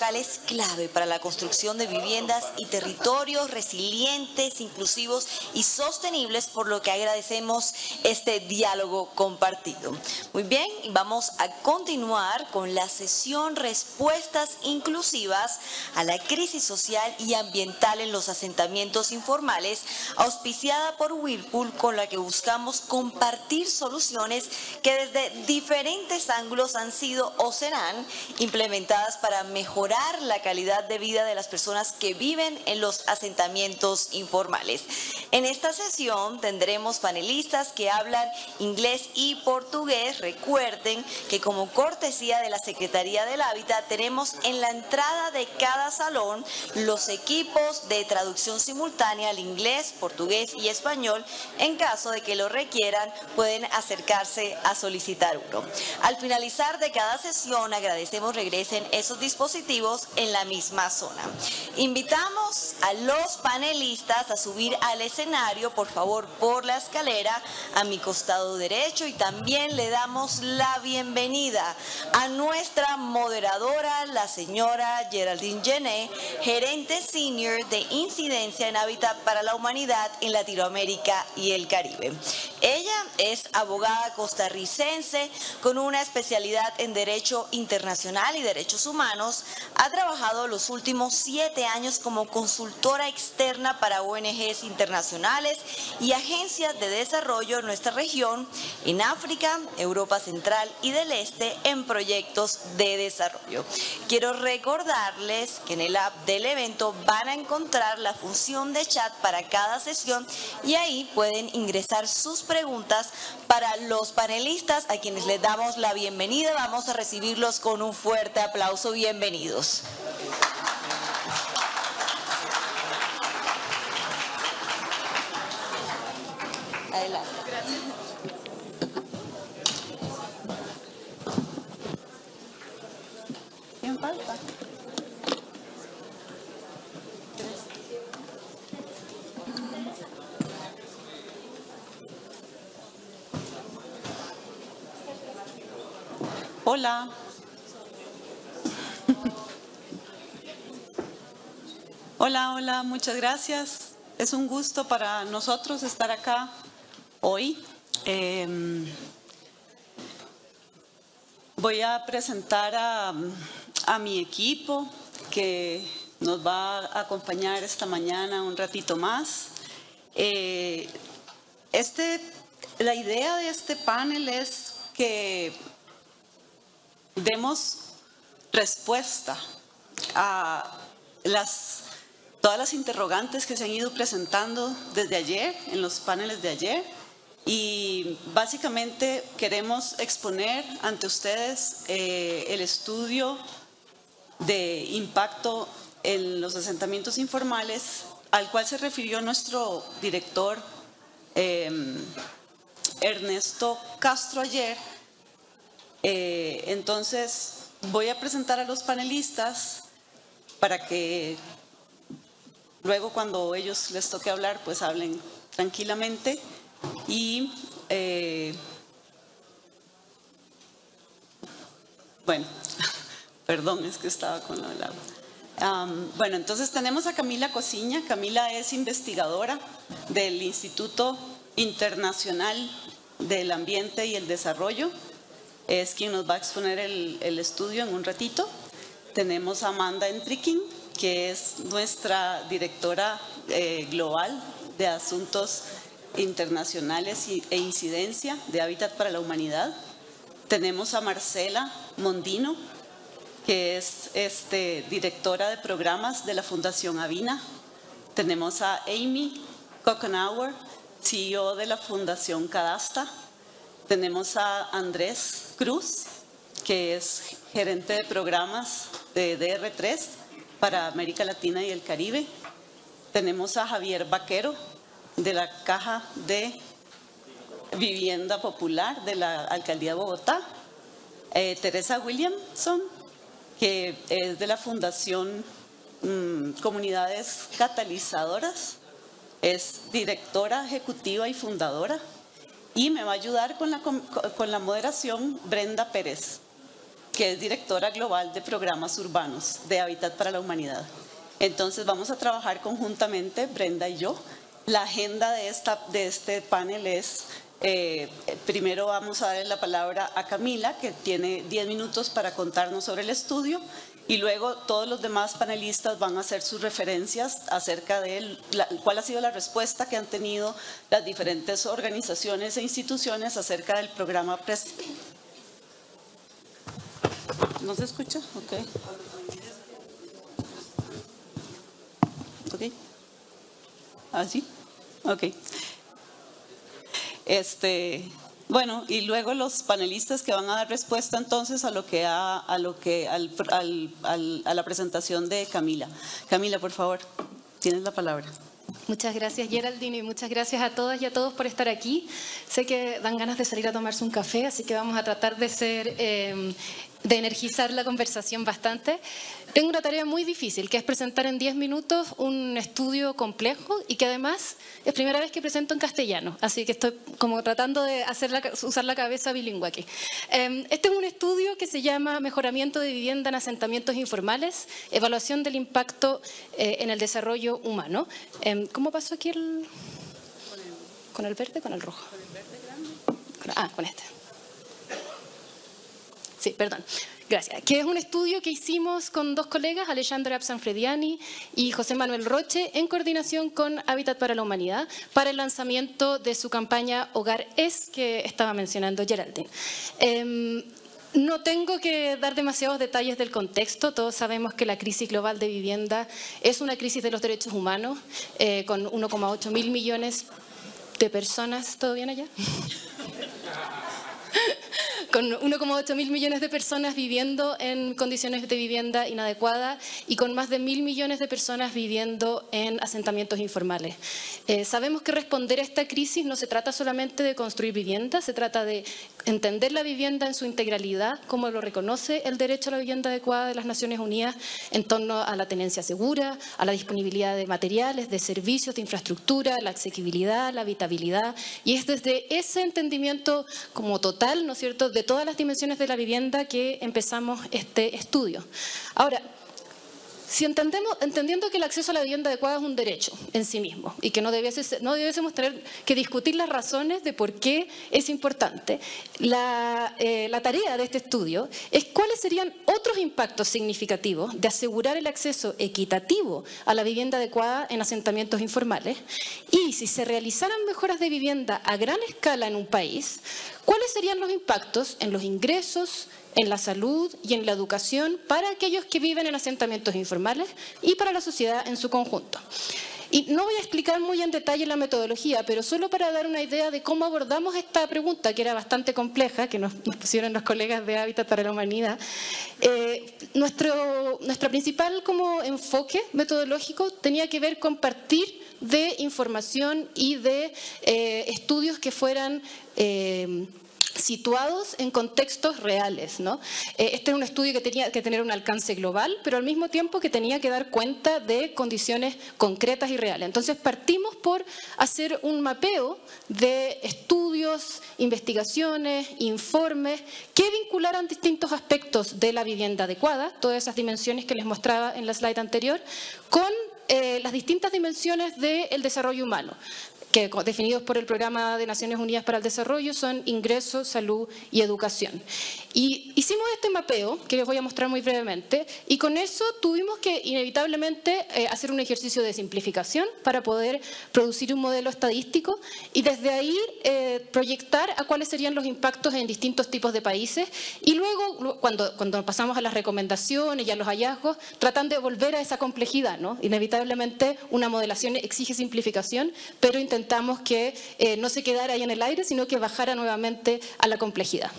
local es clave para la construcción de viviendas y territorios resilientes, inclusivos y sostenibles, por lo que agradecemos este diálogo compartido. Muy bien, vamos a continuar con la sesión Respuestas Inclusivas a la crisis social y ambiental en los asentamientos informales, auspiciada por Whirlpool, con la que buscamos compartir soluciones que desde diferentes ángulos han sido o serán implementadas para mejorar la calidad de vida de las personas que viven en los asentamientos informales. En esta sesión tendremos panelistas que hablan inglés y portugués. Recuerden que como cortesía de la Secretaría del Hábitat tenemos en la entrada de cada salón los equipos de traducción simultánea al inglés, portugués y español. En caso de que lo requieran, pueden acercarse a solicitar uno. Al finalizar de cada sesión, agradecemos regresen esos dispositivos en la misma zona. Invitamos a los panelistas a subir al escenario, por favor, por la escalera a mi costado derecho y también le damos la bienvenida a nuestra moderadora, la señora Geraldine Gené, gerente senior de incidencia en hábitat para la humanidad en Latinoamérica y el Caribe. Ella es abogada costarricense con una especialidad en Derecho Internacional y Derechos Humanos. Ha trabajado los últimos siete años como consultora externa para ONGs internacionales y agencias de desarrollo en nuestra región, en África, Europa Central y del Este, en proyectos de desarrollo. Quiero recordarles que en el app del evento van a encontrar la función de chat para cada sesión y ahí pueden ingresar sus preguntas para los panelistas a quienes les damos la bienvenida. Vamos a recibirlos con un fuerte aplauso. Bienvenidos. Adelante. Gracias. ¿Quién falta? Hola. Hola, hola, muchas gracias. Es un gusto para nosotros estar acá hoy. Eh, voy a presentar a, a, mi equipo que nos va a acompañar esta mañana un ratito más. Eh, este, la idea de este panel es que demos respuesta a las, todas las interrogantes que se han ido presentando desde ayer, en los paneles de ayer, y básicamente queremos exponer ante ustedes eh, el estudio de impacto en los asentamientos informales al cual se refirió nuestro director eh, Ernesto Castro ayer. Eh, entonces voy a presentar a los panelistas para que luego cuando ellos les toque hablar pues hablen tranquilamente. Y eh, bueno, perdón, es que estaba con la agua. Um, bueno, entonces tenemos a Camila Cosiña. Camila es investigadora del Instituto Internacional del Ambiente y el Desarrollo. Es quien nos va a exponer el, el estudio en un ratito. Tenemos a Amanda Entriquín, que es nuestra directora eh, global de asuntos internacionales e incidencia de Hábitat para la Humanidad. Tenemos a Marcela Mondino, que es este, directora de programas de la Fundación Avina. Tenemos a Amy Coconauer, CEO de la Fundación Cadasta. Tenemos a Andrés Cruz, que es gerente de programas de DR3 para América Latina y el Caribe. Tenemos a Javier Vaquero, de la Caja de Vivienda Popular de la Alcaldía de Bogotá, eh, Teresa Williamson, que es de la Fundación mmm, Comunidades Catalizadoras, es directora ejecutiva y fundadora, y me va a ayudar con la, con la moderación Brenda Pérez, que es directora global de programas urbanos de Hábitat para la Humanidad. Entonces vamos a trabajar conjuntamente, Brenda y yo. La agenda de, esta, de este panel es, eh, primero vamos a darle la palabra a Camila, que tiene 10 minutos para contarnos sobre el estudio, y luego todos los demás panelistas van a hacer sus referencias acerca de cuál ha sido la respuesta que han tenido las diferentes organizaciones e instituciones acerca del programa. ¿No se escucha? Ok. Ok. ¿Así? ¿Ah, ok. Este, bueno, y luego los panelistas que van a dar respuesta entonces a lo que a, lo que al, a la presentación de Camila. Camila, por favor, tienes la palabra. Muchas gracias Geraldine y muchas gracias a todas y a todos por estar aquí. Sé que dan ganas de salir a tomarse un café, así que vamos a tratar de ser eh, de energizar la conversación bastante. Tengo una tarea muy difícil, que es presentar en 10 minutos un estudio complejo y que además es primera vez que presento en castellano, así que estoy como tratando de hacer usar la cabeza bilingüe aquí. Em, este es un estudio que se llama Mejoramiento de vivienda en asentamientos informales, evaluación del impacto eh, en el desarrollo humano. Em, ¿Cómo pasó aquí el... ¿Con el verde con el rojo? Con el verde grande. Ah, con este. Sí, perdón. Gracias. Que es un estudio que hicimos con dos colegas, Alejandro Absanfrediani y José Manuel Roche, en coordinación con Hábitat para la Humanidad, para el lanzamiento de su campaña Hogar Es, que estaba mencionando Geraldine. Em, no tengo que dar demasiados detalles del contexto. Todos sabemos que la crisis global de vivienda es una crisis de los derechos humanos, eh, con 1,8 mil millones de personas. ¿Todo bien allá? con 1,8 mil millones de personas viviendo en condiciones de vivienda inadecuada y con más de mil millones de personas viviendo en asentamientos informales. Eh, sabemos que responder a esta crisis no se trata solamente de construir viviendas, se trata de entender la vivienda en su integralidad, como lo reconoce el derecho a la vivienda adecuada de las Naciones Unidas en torno a la tenencia segura, a la disponibilidad de materiales, de servicios, de infraestructura, la accesibilidad, la habitabilidad. Y es desde ese entendimiento como total, ¿no es cierto?, de todas las dimensiones de la vivienda que empezamos este estudio. Ahora, si entendemos, entendiendo que el acceso a la vivienda adecuada es un derecho en sí mismo y que no, no debiésemos tener que discutir las razones de por qué es importante, eh, la tarea de este estudio es cuáles serían otros impactos significativos de asegurar el acceso equitativo a la vivienda adecuada en asentamientos informales y si se realizaran mejoras de vivienda a gran escala en un país, cuáles serían los impactos en los ingresos, en la salud y en la educación para aquellos que viven en asentamientos informales y para la sociedad en su conjunto. Y no voy a explicar muy en detalle la metodología, pero solo para dar una idea de cómo abordamos esta pregunta, que era bastante compleja, que nos, pusieron los colegas de Hábitat para la Humanidad, eh, nuestro, principal como enfoque metodológico tenía que ver con partir de información y de eh, estudios que fueran... Eh, situados en contextos reales. ¿no? Eh, este es un estudio que tenía que tener un alcance global, pero al mismo tiempo que tenía que dar cuenta de condiciones concretas y reales. Entonces partimos por hacer un mapeo de estudios, investigaciones, informes que vincularan distintos aspectos de la vivienda adecuada, todas esas dimensiones que les mostraba en la slide anterior, con eh, las distintas dimensiones del desarrollo humano que definidos por el Programa de Naciones Unidas para el Desarrollo son ingresos, salud y educación. Y hicimos este mapeo, que les voy a mostrar muy brevemente, y con eso tuvimos que inevitablemente eh, hacer un ejercicio de simplificación para poder producir un modelo estadístico y desde ahí eh, proyectar a cuáles serían los impactos en distintos tipos de países y luego, cuando, cuando pasamos a las recomendaciones y a los hallazgos, tratan de volver a esa complejidad. ¿no? Inevitablemente una modelación exige simplificación, pero intentamos que eh, no se quedara ahí en el aire, sino que bajara nuevamente a la complejidad.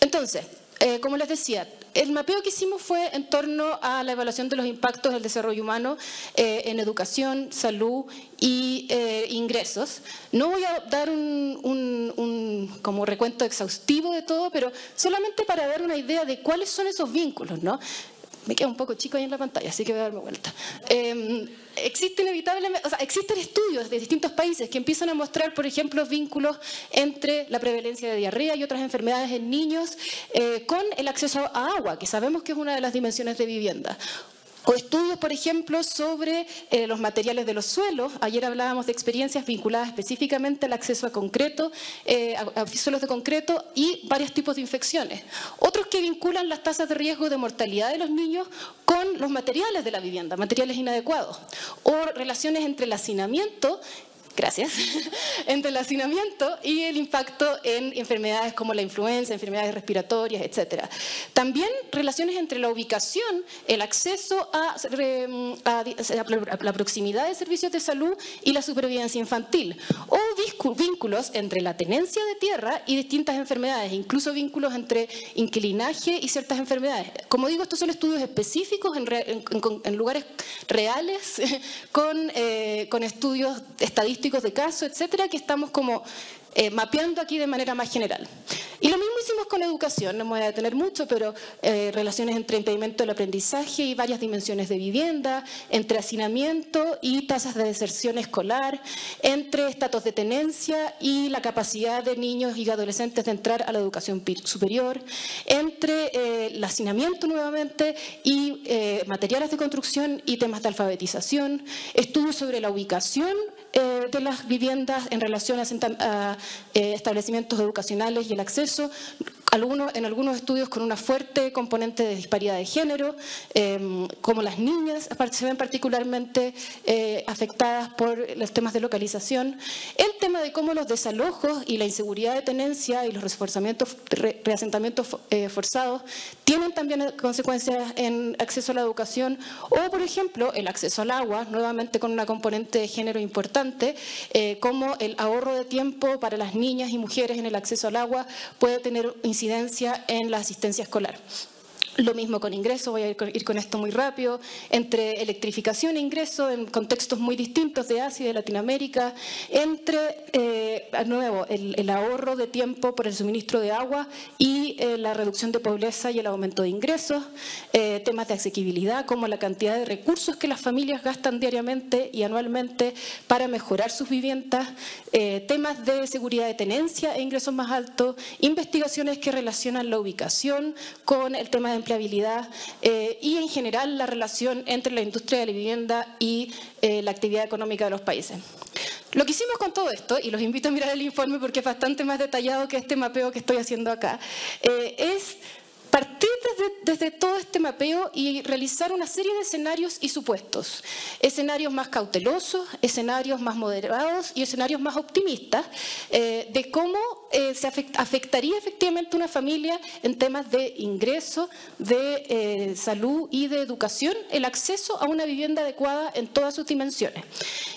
Entonces, eh, como les decía, el mapeo que hicimos fue en torno a la evaluación de los impactos del desarrollo humano eh, en educación, salud y eh, ingresos. No voy a dar un, como recuento exhaustivo de todo, pero solamente para dar una idea de cuáles son esos vínculos. ¿no? Me queda un poco chico ahí en la pantalla, así que voy a darme vuelta. Eh, existe inevitablemente, o sea, existen estudios de distintos países que empiezan a mostrar, por ejemplo, vínculos entre la prevalencia de diarrea y otras enfermedades en niños eh, con el acceso a agua, que sabemos que es una de las dimensiones de vivienda. O estudios, por ejemplo, sobre eh, los materiales de los suelos. Ayer hablábamos de experiencias vinculadas específicamente al acceso a concreto, eh, a, suelos de concreto y varios tipos de infecciones. Otros que vinculan las tasas de riesgo de mortalidad de los niños con los materiales de la vivienda, materiales inadecuados. O relaciones entre el hacinamiento gracias, entre el hacinamiento y el impacto en enfermedades como la influenza, enfermedades respiratorias, etc. También relaciones entre la ubicación, el acceso a, la proximidad de servicios de salud y la supervivencia infantil, o vínculos entre la tenencia de tierra y distintas enfermedades, incluso vínculos entre inquilinaje y ciertas enfermedades. Como digo, estos son estudios específicos en, lugares reales, con, eh, con estudios estadísticos de caso, etcétera, que estamos como eh, mapeando aquí de manera más general. Y lo mismo hicimos con educación, no me voy a detener mucho, pero eh, relaciones entre impedimento del aprendizaje y varias dimensiones de vivienda, entre hacinamiento y tasas de deserción escolar, entre estatus de tenencia y la capacidad de niños y adolescentes de entrar a la educación superior, entre eh, el hacinamiento nuevamente y materiales de construcción y temas de alfabetización, estudios sobre la ubicación de las viviendas en relación a, eh, establecimientos educacionales y el acceso, en algunos estudios con una fuerte componente de disparidad de género, em, como las niñas se ven particularmente eh, afectadas por los temas de localización, el tema de cómo los desalojos y la inseguridad de tenencia y los reasentamientos eh, forzados tienen también consecuencias en acceso a la educación, o por ejemplo el acceso al agua, nuevamente con una componente de género importante, eh, como el ahorro de tiempo para las niñas y mujeres en el acceso al agua puede tener en la asistencia escolar. Lo mismo con ingreso, voy a ir con, esto muy rápido, entre electrificación e ingreso en contextos muy distintos de Asia y de Latinoamérica, entre, eh, nuevo, el, ahorro de tiempo por el suministro de agua y eh, la reducción de pobreza y el aumento de ingresos, eh, temas de asequibilidad como la cantidad de recursos que las familias gastan diariamente y anualmente para mejorar sus viviendas, temas de seguridad de tenencia e ingresos más altos, investigaciones que relacionan la ubicación con el tema de eh, y en general la relación entre la industria de la vivienda y eh, la actividad económica de los países. Lo que hicimos con todo esto, y los invito a mirar el informe porque es bastante más detallado que este mapeo que estoy haciendo acá, eh, es partir desde, todo este mapeo y realizar una serie de escenarios y supuestos. Escenarios más cautelosos, escenarios más moderados y escenarios más optimistas eh, de cómo eh, se afectaría efectivamente una familia en temas de ingreso, de eh, salud y de educación, el acceso a una vivienda adecuada en todas sus dimensiones.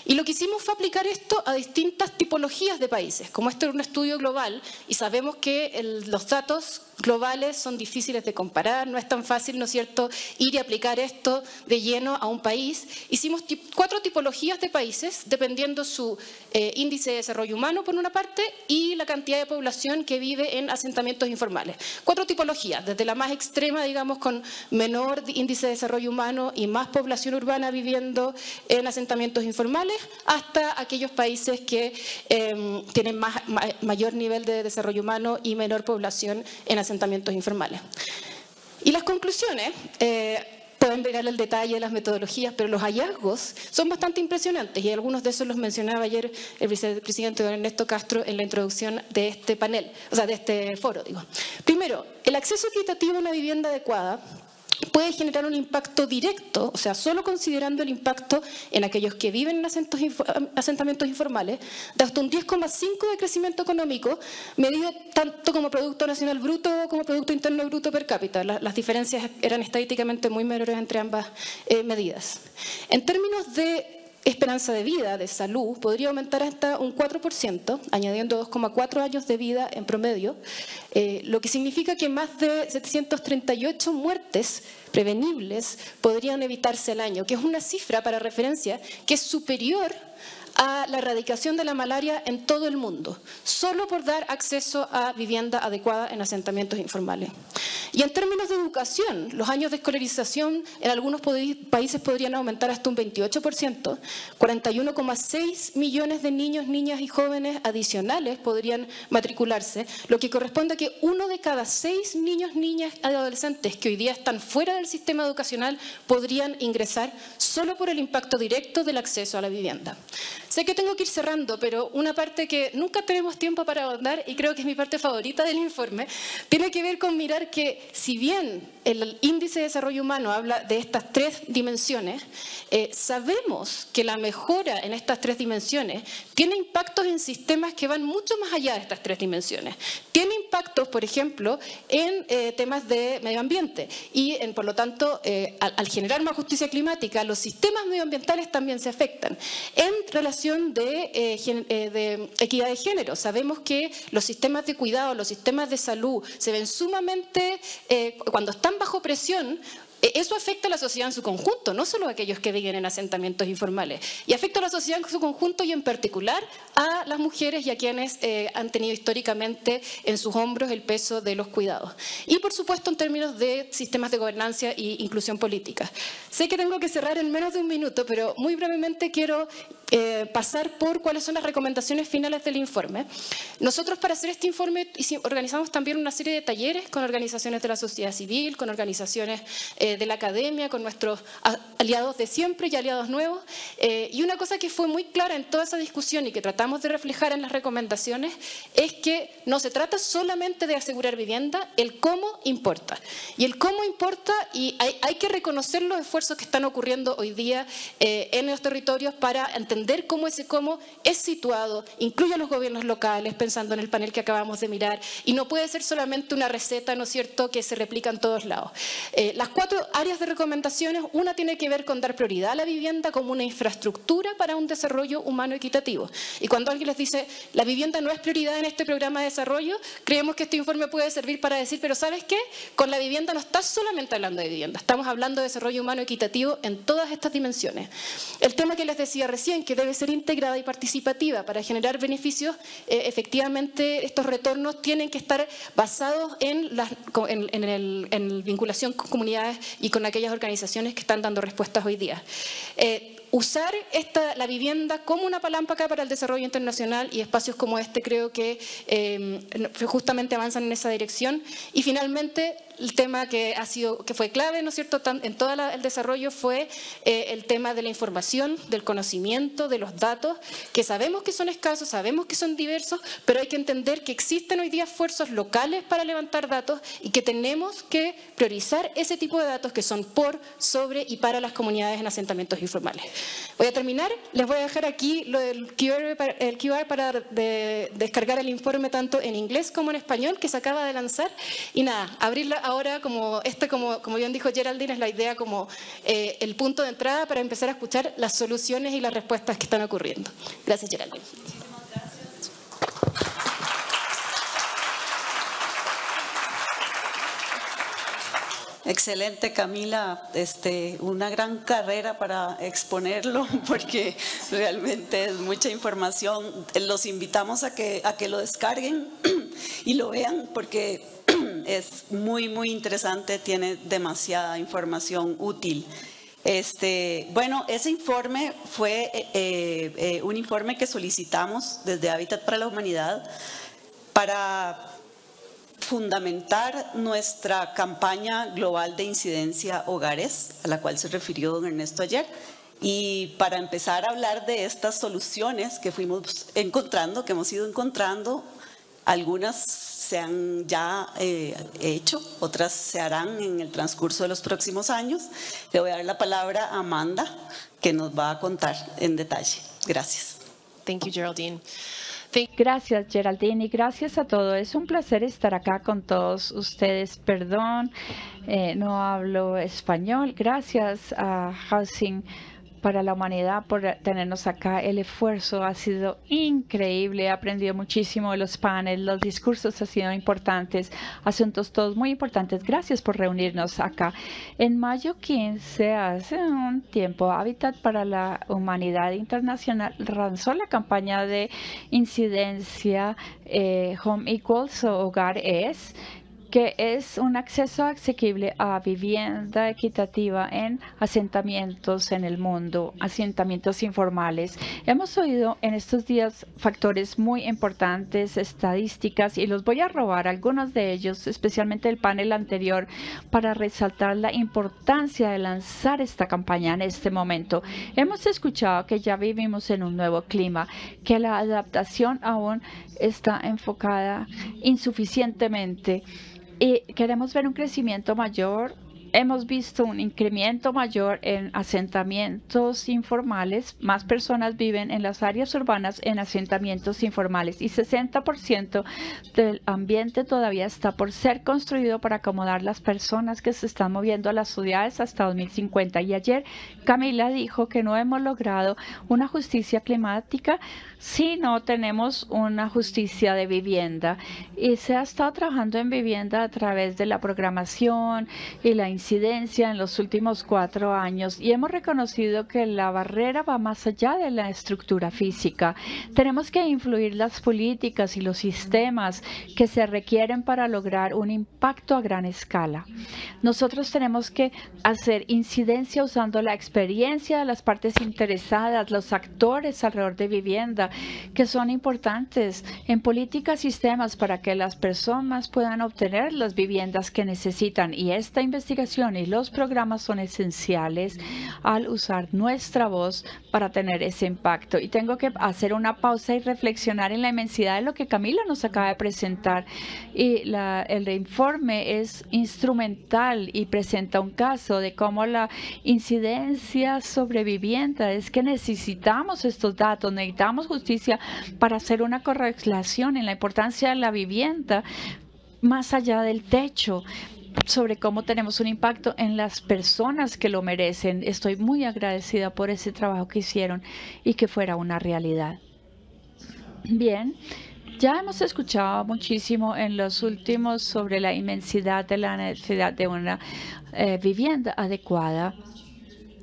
Y lo que hicimos fue aplicar esto a distintas tipologías de países. Como esto es un estudio global y sabemos que los datos globales son difíciles de comparar, no es tan fácil, ¿no es cierto?, ir y aplicar esto de lleno a un país. Hicimos cuatro tipologías de países, dependiendo su eh, índice de desarrollo humano, por una parte, y la cantidad de población que vive en asentamientos informales. Cuatro tipologías, desde la más extrema, digamos, con menor índice de desarrollo humano y más población urbana viviendo en asentamientos informales, hasta aquellos países que em, tienen mayor nivel de desarrollo humano y menor población en informales. Y las conclusiones, eh, pueden ver el detalle de las metodologías, pero los hallazgos son bastante impresionantes y algunos de esos los mencionaba ayer el vicepresidente don Ernesto Castro en la introducción de este panel, o sea, de este foro. Digo. Primero, el acceso equitativo a una vivienda adecuada puede generar un impacto directo, o sea, solo considerando el impacto en aquellos que viven en asentamientos informales, de hasta un 10,5 de crecimiento económico, medido tanto como Producto Nacional Bruto como Producto Interno Bruto per cápita. Las diferencias eran estadísticamente muy menores entre ambas eh, medidas. En términos de esperanza de vida, de salud, podría aumentar hasta un 4%, añadiendo 2,4 años de vida en promedio, eh, lo que significa que más de 738 muertes prevenibles podrían evitarse al año, que es una cifra para referencia que es superior a la erradicación de la malaria en todo el mundo, solo por dar acceso a vivienda adecuada en asentamientos informales. Y en términos de educación, los años de escolarización en algunos países podrían aumentar hasta un 28%, 41,6 millones de niños, niñas y jóvenes adicionales podrían matricularse, lo que corresponde a que uno de cada seis niños, niñas y adolescentes que hoy día están fuera del sistema educacional podrían ingresar solo por el impacto directo del acceso a la vivienda. Sé que tengo que ir cerrando, pero una parte que nunca tenemos tiempo para ahondar y creo que es mi parte favorita del informe, tiene que ver con mirar que si bien el índice de desarrollo humano habla de estas tres dimensiones, eh, sabemos que la mejora en estas tres dimensiones tiene impactos en sistemas que van mucho más allá de estas tres dimensiones. Tiene impactos, por ejemplo, en eh, temas de medio ambiente y, en, por lo tanto, eh, al, generar más justicia climática, los sistemas medioambientales también se afectan. En relación de, de equidad de género, sabemos que los sistemas de cuidado, los sistemas de salud se ven sumamente, cuando están bajo presión, eso afecta a la sociedad en su conjunto, no solo a aquellos que viven en asentamientos informales, y afecta a la sociedad en su conjunto y en particular a las mujeres y a quienes eh, han tenido históricamente en sus hombros el peso de los cuidados. Y por supuesto en términos de sistemas de gobernanza e inclusión política. Sé que tengo que cerrar en menos de un minuto, pero muy brevemente quiero eh, pasar por cuáles son las recomendaciones finales del informe. Nosotros para hacer este informe organizamos también una serie de talleres con organizaciones de la sociedad civil, con organizaciones eh, de la academia, con nuestros aliados de siempre y aliados nuevos. Eh, y una cosa que fue muy clara en toda esa discusión y que tratamos de reflejar en las recomendaciones es que no se trata solamente de asegurar vivienda, el cómo importa. Y el cómo importa y hay, hay que reconocer los esfuerzos que están ocurriendo hoy día en los territorios para entender cómo ese cómo es situado, incluye a los gobiernos locales, pensando en el panel que acabamos de mirar, y no puede ser solamente una receta, ¿no es cierto?, que se replica en todos lados. Eh, las cuatro áreas de recomendaciones, una tiene que ver con dar prioridad a la vivienda como una infraestructura para un desarrollo humano equitativo. Y cuando alguien les dice, la vivienda no es prioridad en este programa de desarrollo, creemos que este informe puede servir para decir, pero ¿sabes qué? Con la vivienda no estás solamente hablando de vivienda, estamos hablando de desarrollo humano equitativo en todas estas dimensiones. El tema que les decía recién, que debe ser integrada y participativa para generar beneficios, eh, efectivamente estos retornos tienen que estar basados en la en, vinculación con comunidades y con aquellas organizaciones que están dando respuestas hoy día. Eh, usar esta, la vivienda como una palanca para el desarrollo internacional y espacios como este creo que eh, justamente avanzan en esa dirección. Y finalmente, el tema que, ha sido, que fue clave, ¿no es cierto?, en todo el desarrollo fue eh, el tema de la información, del conocimiento, de los datos, que sabemos que son escasos, sabemos que son diversos, pero hay que entender que existen hoy día esfuerzos locales para levantar datos y que tenemos que priorizar ese tipo de datos que son por, sobre y para las comunidades en asentamientos informales. Voy a terminar, les voy a dejar aquí lo del QR para, el QR para descargar el informe tanto en inglés como en español que se acaba de lanzar y nada, abrirla ahora como, este, como, como bien dijo Geraldine, es la idea como eh, el punto de entrada para empezar a escuchar las soluciones y las respuestas que están ocurriendo. Gracias, Geraldine. Excelente, Camila. Este, una gran carrera para exponerlo porque realmente es mucha información. Los invitamos a que, a que lo descarguen y lo vean porque es muy, muy interesante, tiene demasiada información útil. Este, bueno, ese informe fue eh, eh, un informe que solicitamos desde Hábitat para la Humanidad para fundamentar nuestra campaña global de incidencia hogares, a la cual se refirió don Ernesto ayer, y para empezar a hablar de estas soluciones que fuimos encontrando, que hemos ido encontrando, algunas se han ya eh, hecho, otras se harán en el transcurso de los próximos años. Le voy a dar la palabra a Amanda, que nos va a contar en detalle. Gracias. Thank you, Geraldine. Gracias Geraldine y gracias a todos. Es un placer estar acá con todos ustedes. Perdón, eh, no hablo español. Gracias a Housing para la humanidad por tenernos acá. El esfuerzo ha sido increíble. He aprendido muchísimo de los paneles, los discursos han sido importantes, asuntos todos muy importantes. Gracias por reunirnos acá. En mayo 15, hace un tiempo, Habitat para la Humanidad Internacional lanzó la campaña de incidencia eh, Home Equals o Hogar es que es un acceso asequible a vivienda equitativa en asentamientos en el mundo, asentamientos informales. Hemos oído en estos días factores muy importantes, estadísticas, y los voy a robar algunos de ellos, especialmente el panel anterior, para resaltar la importancia de lanzar esta campaña en este momento. Hemos escuchado que ya vivimos en un nuevo clima, que la adaptación aún está enfocada insuficientemente y queremos ver un crecimiento mayor hemos visto un incremento mayor en asentamientos informales. Más personas viven en las áreas urbanas en asentamientos informales y 60% del ambiente todavía está por ser construido para acomodar las personas que se están moviendo a las ciudades hasta 2050. Y ayer Camila dijo que no hemos logrado una justicia climática si no tenemos una justicia de vivienda. Y se ha estado trabajando en vivienda a través de la programación y la incidencia en los últimos cuatro años y hemos reconocido que la barrera va más allá de la estructura física. Tenemos que influir las políticas y los sistemas que se requieren para lograr un impacto a gran escala. Nosotros tenemos que hacer incidencia usando la experiencia de las partes interesadas, los actores alrededor de vivienda, que son importantes en políticas sistemas para que las personas puedan obtener las viviendas que necesitan. Y esta investigación y los programas son esenciales al usar nuestra voz para tener ese impacto. Y tengo que hacer una pausa y reflexionar en la inmensidad de lo que Camila nos acaba de presentar. Y la, el informe es instrumental y presenta un caso de cómo la incidencia sobre vivienda es que necesitamos estos datos, necesitamos para hacer una correlación en la importancia de la vivienda más allá del techo sobre cómo tenemos un impacto en las personas que lo merecen. Estoy muy agradecida por ese trabajo que hicieron y que fuera una realidad. Bien, ya hemos escuchado muchísimo en los últimos sobre la inmensidad de la necesidad de una eh, vivienda adecuada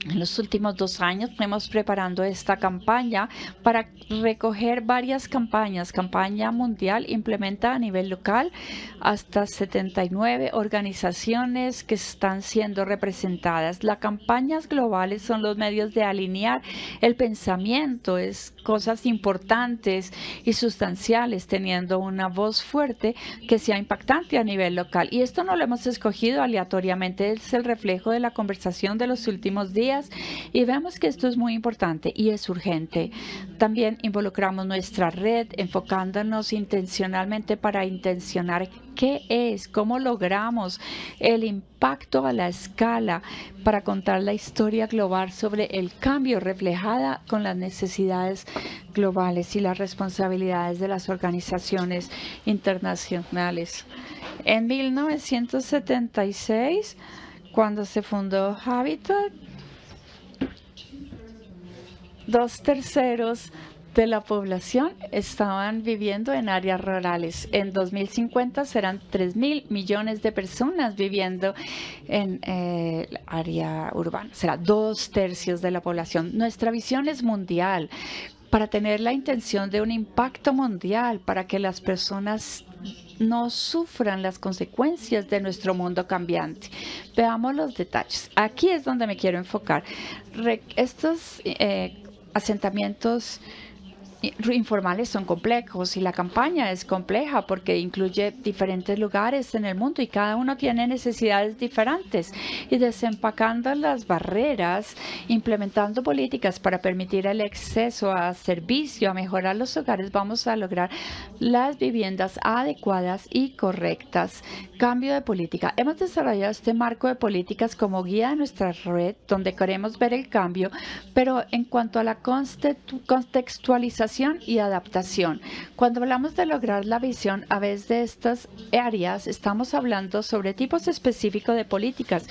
en los últimos dos años estamos preparando esta campaña para recoger varias campañas. Campaña mundial implementa a nivel local hasta 79 organizaciones que están siendo representadas. Las campañas globales son los medios de alinear el pensamiento, cosas importantes y sustanciales, teniendo una voz fuerte que sea impactante a nivel local. Y esto no lo hemos escogido aleatoriamente, es el reflejo de la conversación de los últimos días y vemos que esto es muy importante y es urgente. También involucramos nuestra red enfocándonos intencionalmente para intencionar qué es, cómo logramos el impacto a la escala para contar la historia global sobre el cambio reflejada con las necesidades globales y las responsabilidades de las organizaciones internacionales. En 1976, cuando se fundó Habitat, dos terceros de la población estaban viviendo en áreas rurales. En 2050 serán 3 mil millones de personas viviendo en eh, área urbana. Será dos tercios de la población. Nuestra visión es mundial para tener la intención de un impacto mundial, para que las personas no sufran las consecuencias de nuestro mundo cambiante. Veamos los detalles. Aquí es donde me quiero enfocar. estos eh, asentamientos informales son complejos y la campaña es compleja porque incluye diferentes lugares en el mundo y cada uno tiene necesidades diferentes. Y desempacando las barreras, implementando políticas para permitir el acceso a servicio, a mejorar los hogares, vamos a lograr las viviendas adecuadas y correctas. Cambio de política. Hemos desarrollado este marco de políticas como guía de nuestra red donde queremos ver el cambio, pero en cuanto a la contextualización, y adaptación. Cuando hablamos de lograr la visión a veces de estas áreas, estamos hablando sobre tipos específicos de políticas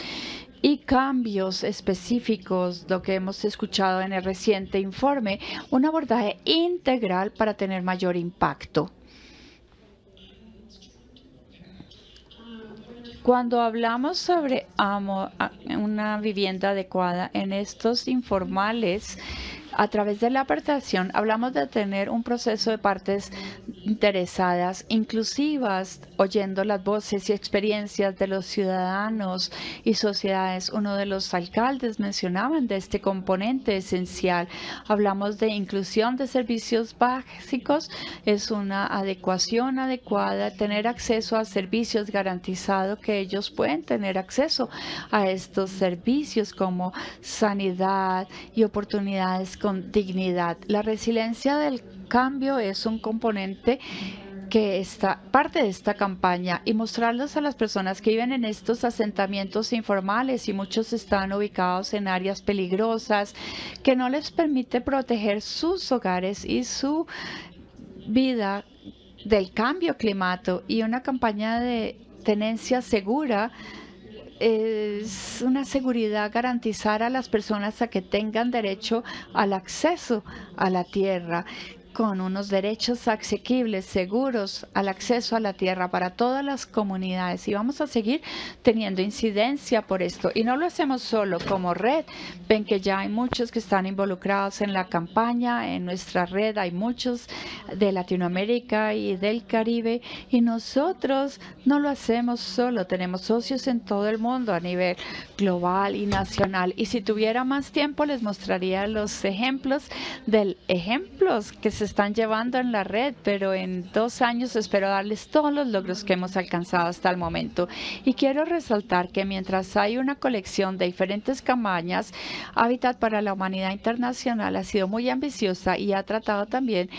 y cambios específicos, lo que hemos escuchado en el reciente informe, un abordaje integral para tener mayor impacto. Cuando hablamos sobre una vivienda adecuada en estos informales, a través de la aportación hablamos de tener un proceso de partes interesadas, inclusivas, oyendo las voces y experiencias de los ciudadanos y sociedades. Uno de los alcaldes mencionaban de este componente esencial. Hablamos de inclusión de servicios básicos, es una adecuación adecuada, tener acceso a servicios garantizados que ellos pueden tener acceso a estos servicios como sanidad y oportunidades con dignidad. La resiliencia del cambio es un componente que está parte de esta campaña y mostrarlos a las personas que viven en estos asentamientos informales y muchos están ubicados en áreas peligrosas que no les permite proteger sus hogares y su vida del cambio climático y una campaña de tenencia segura es una seguridad garantizar a las personas a que tengan derecho al acceso a la tierra con unos derechos asequibles, seguros al acceso a la tierra para todas las comunidades. Y vamos a seguir teniendo incidencia por esto. Y no lo hacemos solo como red. Ven que ya hay muchos que están involucrados en la campaña. En nuestra red hay muchos de Latinoamérica y del Caribe. Y nosotros no lo hacemos solo. Tenemos socios en todo el mundo a nivel global y nacional. Y si tuviera más tiempo les mostraría los ejemplos del ejemplos que se se están llevando en la red, pero en dos años espero darles todos los logros que hemos alcanzado hasta el momento. Y quiero resaltar que mientras hay una colección de diferentes campañas, Hábitat para la Humanidad Internacional ha sido muy ambiciosa y ha tratado también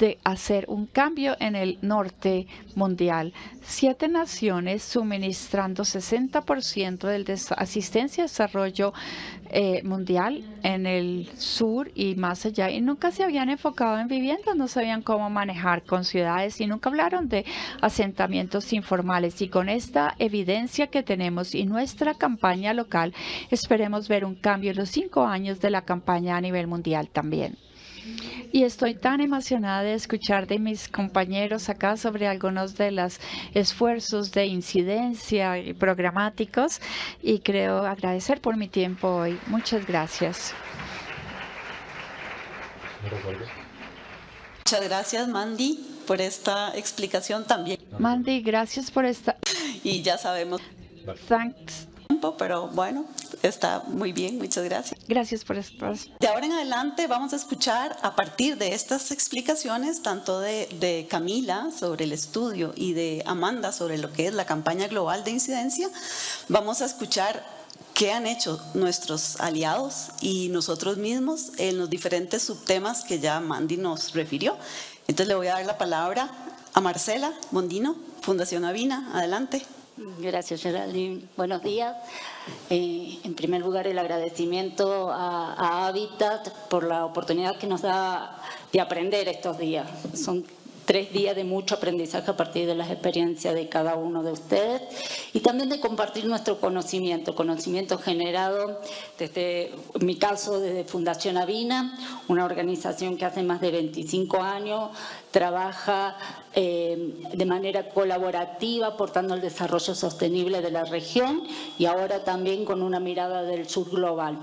de hacer un cambio en el norte mundial. Siete naciones suministrando 60% de la asistencia y desarrollo eh, mundial en el sur y más allá. Y nunca se habían enfocado en viviendas, no sabían cómo manejar con ciudades y nunca hablaron de asentamientos informales. Y con esta evidencia que tenemos y nuestra campaña local, esperemos ver un cambio en los cinco años de la campaña a nivel mundial también. Y estoy tan emocionada de escuchar de mis compañeros acá sobre algunos de los esfuerzos de incidencia y programáticos y creo agradecer por mi tiempo hoy. Muchas gracias. Muchas gracias, Mandy, por esta explicación también. Mandy, gracias por esta. Y ya sabemos. Thanks pero bueno, está muy bien, muchas gracias. Gracias por esto. De ahora en adelante vamos a escuchar a partir de estas explicaciones, tanto de, de Camila sobre el estudio y de Amanda sobre lo que es la campaña global de incidencia, vamos a escuchar qué han hecho nuestros aliados y nosotros mismos en los diferentes subtemas que ya Mandy nos refirió. Entonces le voy a dar la palabra a Marcela Mondino, Fundación Avina. Adelante. Gracias, Geraldine. Buenos días. Eh, en primer lugar, el agradecimiento a, a, Habitat por la oportunidad que nos da de aprender estos días. Son tres días de mucho aprendizaje a partir de las experiencias de cada uno de ustedes y también de compartir nuestro conocimiento, conocimiento generado desde, mi caso, desde Fundación Avina, una organización que hace más de 25 años trabaja eh, de manera colaborativa aportando el desarrollo sostenible de la región y ahora también con una mirada del sur global.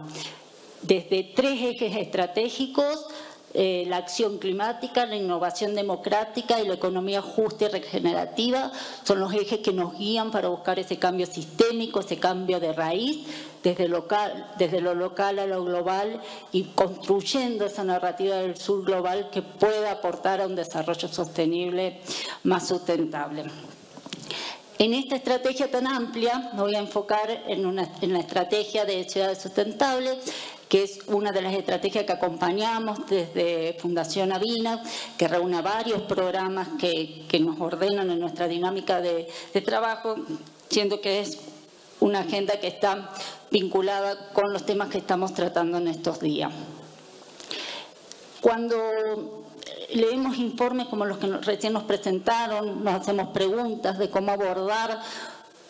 Desde tres ejes estratégicos eh, la acción climática, la innovación democrática y la economía justa y regenerativa son los ejes que nos guían para buscar ese cambio sistémico, ese cambio de raíz, desde, local, desde lo local a lo global y construyendo esa narrativa del sur global que pueda aportar a un desarrollo sostenible más sustentable. En esta estrategia tan amplia me voy a enfocar en, una, en la estrategia de ciudades sustentables que es una de las estrategias que acompañamos desde Fundación Avina, que reúne varios programas que, nos ordenan en nuestra dinámica de, de trabajo, siendo que es una agenda que está vinculada con los temas que estamos tratando en estos días. Cuando leemos informes como los que recién nos presentaron, nos hacemos preguntas de cómo abordar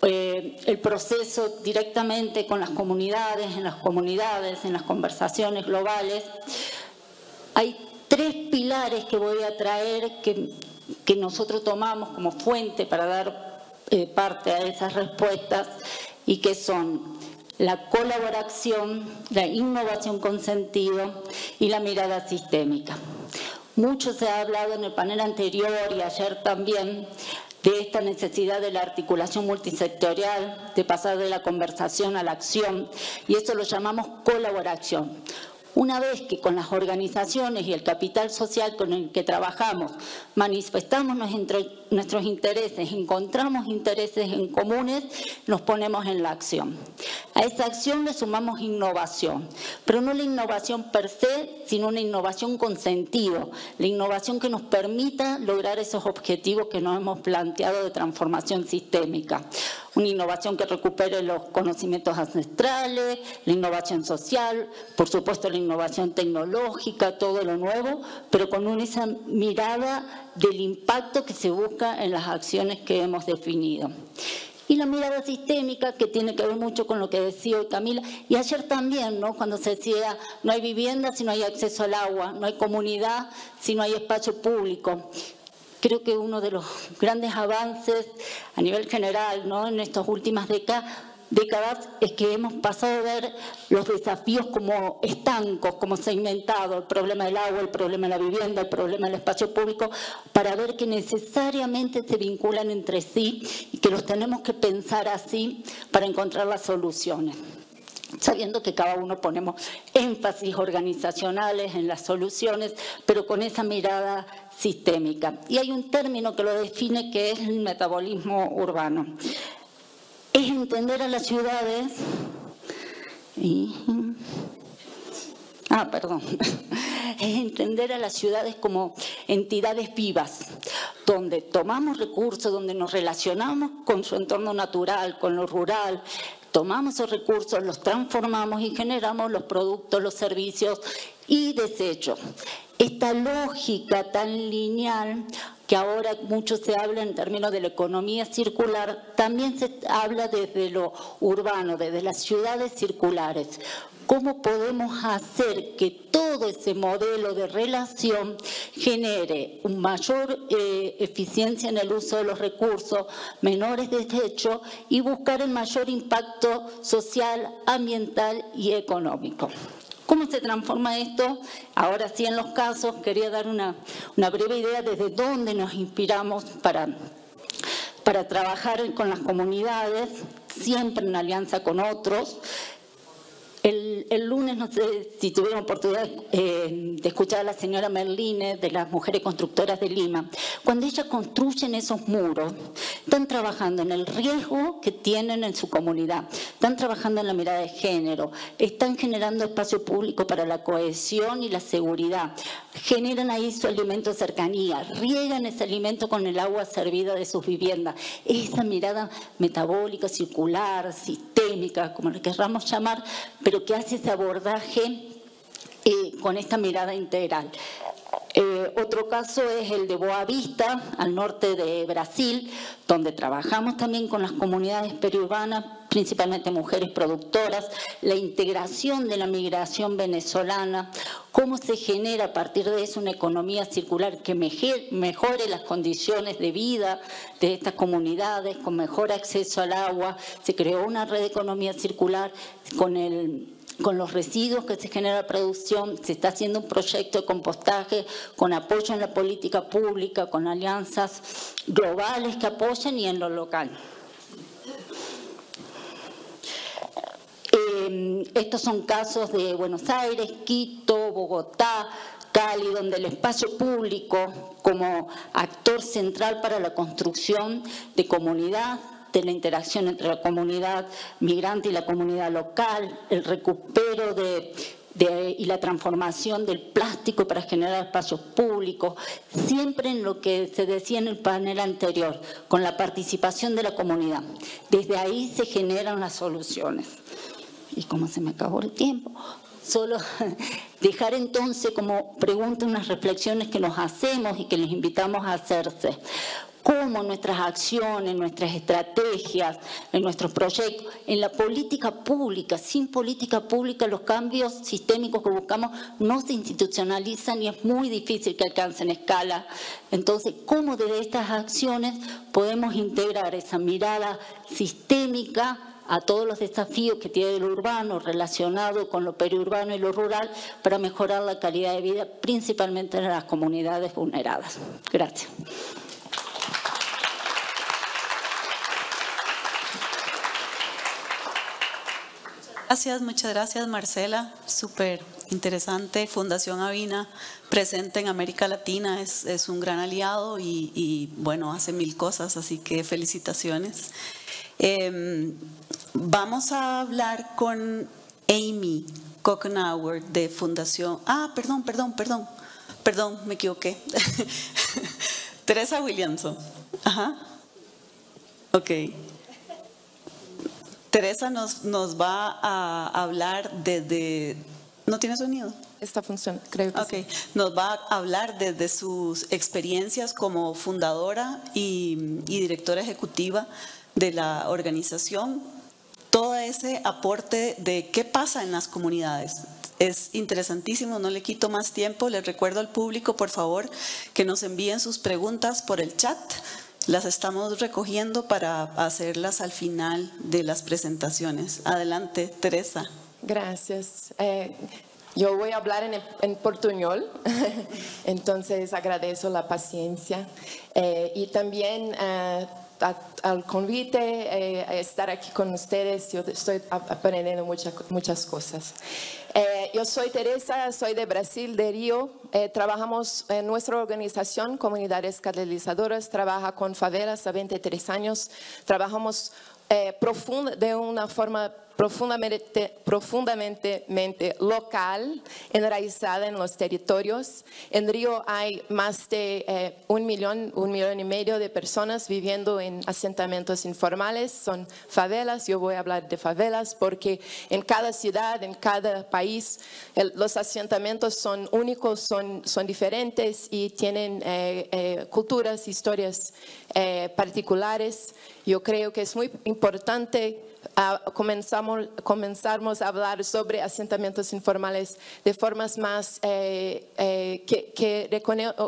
eh, el proceso directamente con las comunidades, en las comunidades, en las conversaciones globales. Hay tres pilares que voy a traer que, que nosotros tomamos como fuente para dar eh, parte a esas respuestas y que son la colaboración, la innovación con sentido y la mirada sistémica. Mucho se ha hablado en el panel anterior y ayer también de esta necesidad de la articulación multisectorial, de pasar de la conversación a la acción, y eso lo llamamos colaboración. Una vez que con las organizaciones y el capital social con el que trabajamos manifestamos nuestros intereses, encontramos intereses en comunes, nos ponemos en la acción. A esa acción le sumamos innovación, pero no la innovación per se, sino una innovación con sentido, la innovación que nos permita lograr esos objetivos que nos hemos planteado de transformación sistémica una innovación que recupere los conocimientos ancestrales, la innovación social, por supuesto la innovación tecnológica, todo lo nuevo, pero con esa mirada del impacto que se busca en las acciones que hemos definido. Y la mirada sistémica, que tiene que ver mucho con lo que decía hoy Camila, y ayer también, ¿no? cuando se decía, no hay vivienda si no hay acceso al agua, no hay comunidad si no hay espacio público creo que uno de los grandes avances a nivel general ¿no? en estas últimas décadas décadas es que hemos pasado a ver los desafíos como estancos, como segmentados, el problema del agua, el problema de la vivienda, el problema del espacio público, para ver que necesariamente se vinculan entre sí y que los tenemos que pensar así para encontrar las soluciones sabiendo que cada uno ponemos énfasis organizacionales en las soluciones, pero con esa mirada sistémica. Y hay un término que lo define que es el metabolismo urbano. Es entender a las ciudades Ah, perdón. Es entender a las ciudades como entidades vivas, donde tomamos recursos, donde nos relacionamos con su entorno natural, con lo rural, tomamos esos recursos, los transformamos y generamos los productos, los servicios y desechos. Esta lógica tan lineal que ahora mucho se habla en términos de la economía circular, también se habla desde lo urbano, desde las ciudades circulares. ¿Cómo podemos hacer que todo ese modelo de relación genere mayor eh, eficiencia en el uso de los recursos, menores desechos y buscar el mayor impacto social, ambiental y económico? ¿Cómo se transforma esto? Ahora sí, en los casos, quería dar una, una breve idea desde dónde nos inspiramos para, para trabajar con las comunidades, siempre en alianza con otros. El, lunes, no sé si tuvieron oportunidad eh, de escuchar a la señora Merline de las Mujeres Constructoras de Lima. Cuando ellas construyen esos muros, están trabajando en el riesgo que tienen en su comunidad, están trabajando en la mirada de género, están generando espacio público para la cohesión y la seguridad, generan ahí su alimento de cercanía, riegan ese alimento con el agua servida de sus viviendas. Esa mirada metabólica, circular, sistémica, como le querramos llamar, pero que hace ese abordaje eh, con esta mirada integral. Eh, otro caso es el de Boa Vista, al norte de Brasil, donde trabajamos también con las comunidades periurbanas, principalmente mujeres productoras, la integración de la migración venezolana, cómo se genera a partir de eso una economía circular que mejore las condiciones de vida de estas comunidades, con mejor acceso al agua. Se creó una red de economía circular con el con los residuos que se genera la producción, se está haciendo un proyecto de compostaje con apoyo en la política pública, con alianzas globales que apoyen y en lo local. Eh, estos son casos de Buenos Aires, Quito, Bogotá, Cali, donde el espacio público como actor central para la construcción de comunidad de la interacción entre la comunidad migrante y la comunidad local, el recupero de, y la transformación del plástico para generar espacios públicos, siempre en lo que se decía en el panel anterior, con la participación de la comunidad. Desde ahí se generan las soluciones. Y como se me acabó el tiempo, solo dejar entonces como pregunta unas reflexiones que nos hacemos y que les invitamos a hacerse. Cómo nuestras acciones, nuestras estrategias, en nuestros proyectos, en la política pública, sin política pública los cambios sistémicos que buscamos no se institucionalizan y es muy difícil que alcancen escala. Entonces, ¿cómo desde estas acciones podemos integrar esa mirada sistémica a todos los desafíos que tiene el urbano relacionado con lo periurbano y lo rural para mejorar la calidad de vida, principalmente en las comunidades vulneradas. Gracias. Gracias, muchas gracias Marcela, súper interesante. Fundación Avina, presente en América Latina, es, un gran aliado y, bueno, hace mil cosas, así que felicitaciones. Em, vamos a hablar con Amy Kochenauer de Fundación. Ah, perdón, perdón, perdón, perdón, me equivoqué. Teresa Williamson. Ajá. Ok. Teresa nos, nos va a hablar desde... ¿No tiene sonido? Esta función, creo que okay. Nos va a hablar desde sus experiencias como fundadora y, y directora ejecutiva de la organización, todo ese aporte de qué pasa en las comunidades. Es interesantísimo, no le quito más tiempo. Les recuerdo al público, por favor, que nos envíen sus preguntas por el chat. Las estamos recogiendo para hacerlas al final de las presentaciones. Adelante, Teresa. Gracias. Eh, yo voy a hablar en, en portuñol, entonces agradezco la paciencia eh, y también eh, al convite eh, a estar aquí con ustedes. Yo estoy aprendiendo muchas, muchas cosas. Eh, yo soy Teresa, soy de Brasil, de Río. Eh, trabajamos en nuestra organización, Comunidades Catalizadoras, trabaja con favelas a 23 años. Trabajamos profunda, de una forma profundamente, profundamente local, enraizada en los territorios. En Río hay más de eh, un millón, un millón y medio de personas viviendo en asentamientos informales, son favelas, yo voy a hablar de favelas porque en cada ciudad, en cada país, los asentamientos son únicos, son, son diferentes y tienen eh, eh, culturas, historias particulares. Yo creo que es muy importante comenzamos, comenzamos a hablar sobre asentamientos informales de formas más eh, eh, que,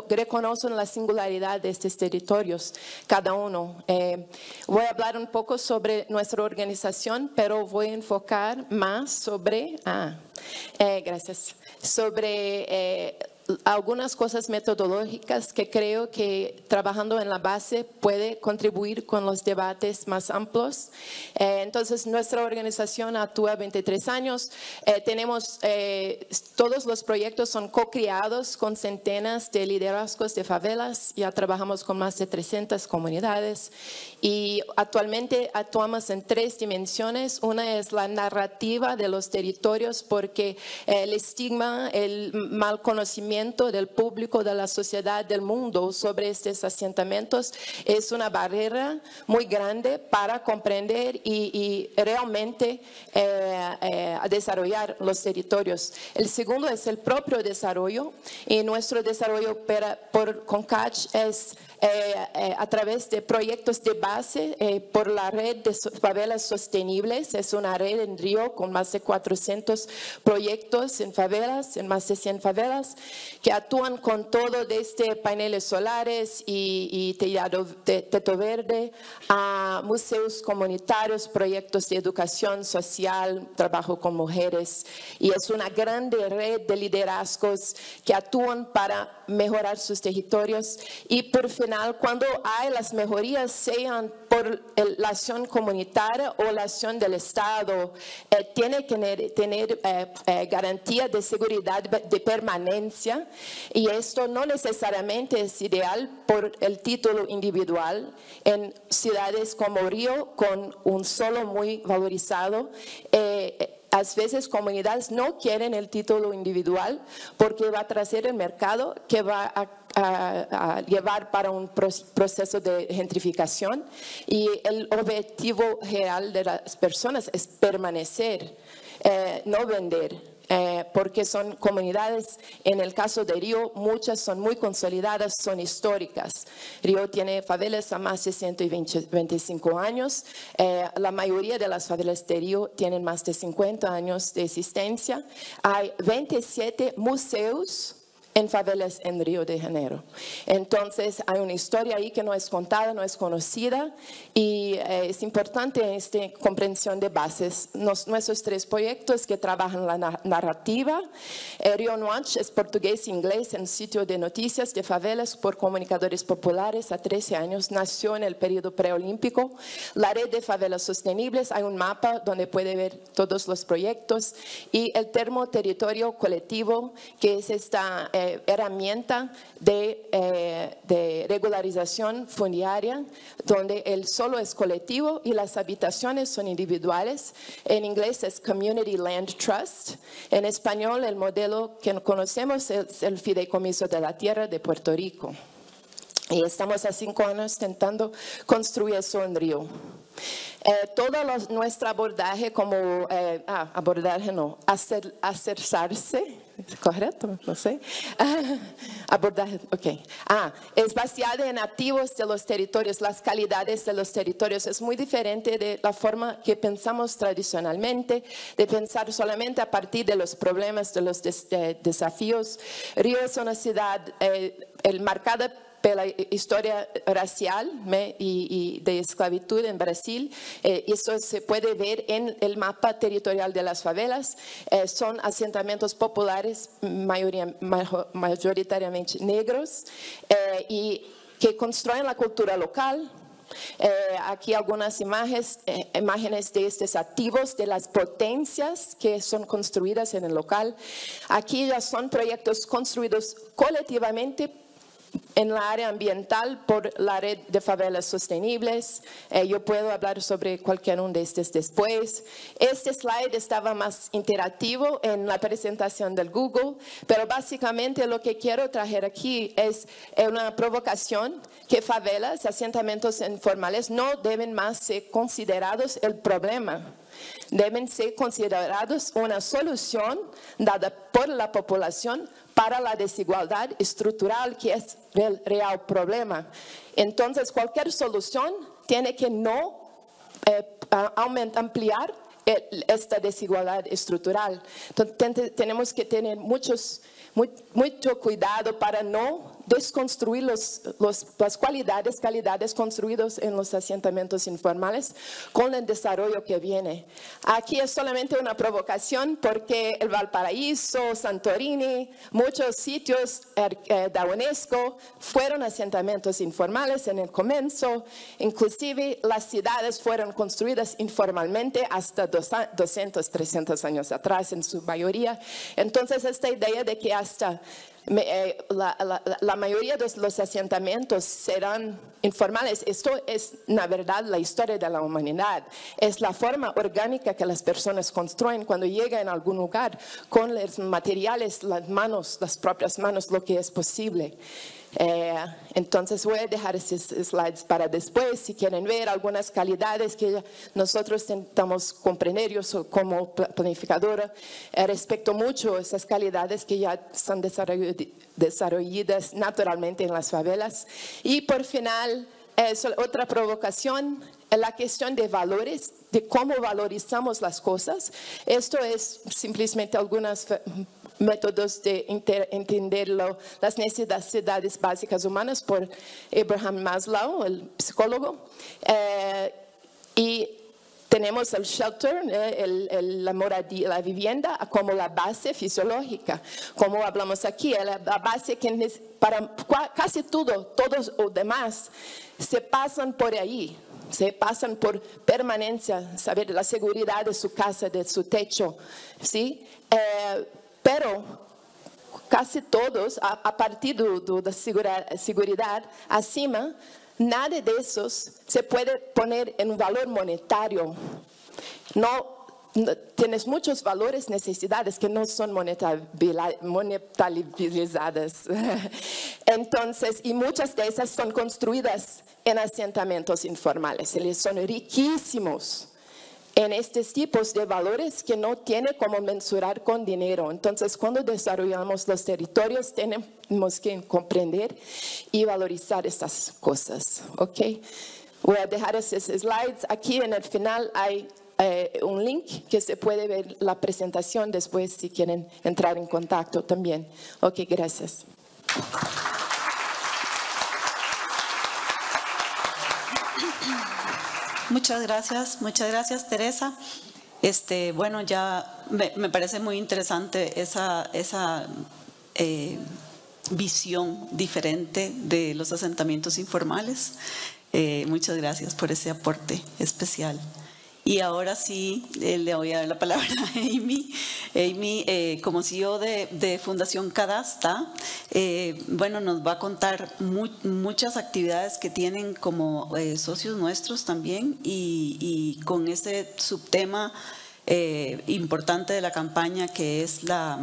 reconocen la singularidad de estos territorios, cada uno. Eh, voy a hablar un poco sobre nuestra organización, pero voy a enfocar más sobre, ah, gracias, sobre algunas cosas metodológicas que creo que trabajando en la base puede contribuir con los debates más amplios. Eh, entonces, nuestra organización actúa 23 años. Eh, tenemos, eh, todos los proyectos son co-creados con centenas de liderazgos de favelas. Ya trabajamos con más de 300 comunidades y actualmente actuamos en tres dimensiones. Una es la narrativa de los territorios porque el estigma, el mal conocimiento del público, de la sociedad, del mundo sobre estos asentamientos es una barrera muy grande para comprender y, realmente eh, eh, desarrollar los territorios. El segundo es el propio desarrollo y nuestro desarrollo por CONCACH es a través de proyectos de base eh, por la red de favelas sostenibles. Es una red en Río con más de 400 proyectos en favelas, en más de 100 favelas, que actúan con todo desde paneles solares y, y tellado de teto verde a museos comunitarios, proyectos de educación social, trabajo con mujeres. Y es una grande red de liderazgos que actúan para mejorar sus territorios y por cuando hay las mejorías, sean por la acción comunitaria o la acción del Estado, eh, tiene que tener, eh, eh, garantía de seguridad de permanencia y esto no necesariamente es ideal por el título individual. En ciudades como Río, con un solo muy valorizado, a veces comunidades no quieren el título individual porque va a traer el mercado que va a a, llevar para un proceso de gentrificación y el objetivo real de las personas es permanecer, eh, no vender. Eh, porque son comunidades, en el caso de Río, muchas son muy consolidadas, son históricas. Río tiene favelas a más de 125 años, eh, la mayoría de las favelas de Río tienen más de 50 años de existencia. Hay 27 museos en favelas en Río de Janeiro. Entonces hay una historia ahí que no es contada, no es conocida y eh, es importante esta comprensión de bases. nuestros tres proyectos que trabajan la narrativa, eh, Rio Watch es portugués e inglés en sitio de noticias de favelas por comunicadores populares a 13 años, nació en el periodo preolímpico. La red de favelas sostenibles, hay un mapa donde puede ver todos los proyectos y el termo territorio colectivo que es esta eh, herramienta de, eh, de, regularización fundiaria, donde el solo es colectivo y las habitaciones son individuales. En inglés es Community Land Trust. En español el modelo que conocemos es el fideicomiso de la tierra de Puerto Rico. Y estamos a cinco años intentando construir eso en Río. Eh, todo nuestro abordaje como, eh, ah, abordaje no, hacer, acercarse, ¿correcto? No sé. abordaje, ok. Ah, es basada en activos de los territorios, las calidades de los territorios. Es muy diferente de la forma que pensamos tradicionalmente, de pensar solamente a partir de los problemas, de los desafíos. Río es una ciudad eh, el marcada pela historia racial y, de esclavitud en Brasil. Eh, eso se puede ver en el mapa territorial de las favelas. Eh, son asentamientos populares, mayoritariamente negros, eh, y que construyen la cultura local, aquí algunas imágenes, imágenes de estos activos, de las potencias que son construidas en el local. Aquí ya son proyectos construidos colectivamente en la área ambiental por la red de favelas sostenibles. Eh, yo puedo hablar sobre cualquier uno de estos después. Este slide estaba más interactivo en la presentación del Google, pero básicamente lo que quiero traer aquí es una provocación que favelas, asentamientos informales no deben más ser considerados el problema deben ser considerados una solución dada por la población para la desigualdad estructural que es el real problema. Entonces, cualquier solución tiene que no eh, ampliar esta desigualdad estructural. Entonces, tenemos que tener mucho cuidado para no desconstruir los, las cualidades, calidades construidas en los asentamientos informales con el desarrollo que viene. Aquí es solamente una provocación porque el Valparaíso, Santorini, muchos sitios eh, de UNESCO fueron asentamientos informales en el comienzo, inclusive las ciudades fueron construidas informalmente hasta 200, 300 años atrás en su mayoría. Entonces esta idea de que hasta eh, la, mayoría de los asentamientos serán informales. Esto es, la verdad, la historia de la humanidad. Es la forma orgánica que las personas construyen cuando llegan a algún lugar con los materiales, las manos, las propias manos, lo que es posible. Eh, entonces voy a dejar esos slides para después, si quieren ver algunas calidades que nosotros intentamos comprender yo como planificadora, eh, respecto mucho a esas calidades que ya están desarrolladas naturalmente en las favelas. Y por final, otra provocación, la cuestión de valores, de cómo valorizamos las cosas. Esto es simplemente algunas métodos de entender las necesidades básicas humanas por Abraham Maslow, el psicólogo. Eh, y tenemos el shelter, eh, la, moradía, la vivienda, como la base fisiológica. Como hablamos aquí, la, base que para casi todo, todos los demás, se pasan por ahí se pasan por permanencia, saber la seguridad de su casa, de su techo, ¿sí? Eh, pero casi todos, a, partir de la seguridad acima, nada de esos se puede poner en valor monetario. No, tienes muchos valores, necesidades que no son monetarizadas. Entonces, y muchas de esas son construidas en asentamientos informales. Son riquísimos en estos tipos de valores que no tiene como mensurar con dinero. Entonces, cuando desarrollamos los territorios, tenemos que comprender y valorizar estas cosas. ¿ok? Voy a dejar esos slides. Aquí en el final hay eh, un link que se puede ver la presentación después si quieren entrar en contacto también. Ok, gracias. Muchas gracias, muchas gracias Teresa. Este, bueno, ya me, parece muy interesante esa, esa eh, visión diferente de los asentamientos informales. Eh, muchas gracias por ese aporte especial. Y ahora sí, eh, le voy a dar la palabra a Amy. Amy, eh, como CEO de, Fundación Cadasta, eh, bueno, nos va a contar muchas actividades que tienen como socios nuestros también y con ese subtema eh, importante de la campaña que es la,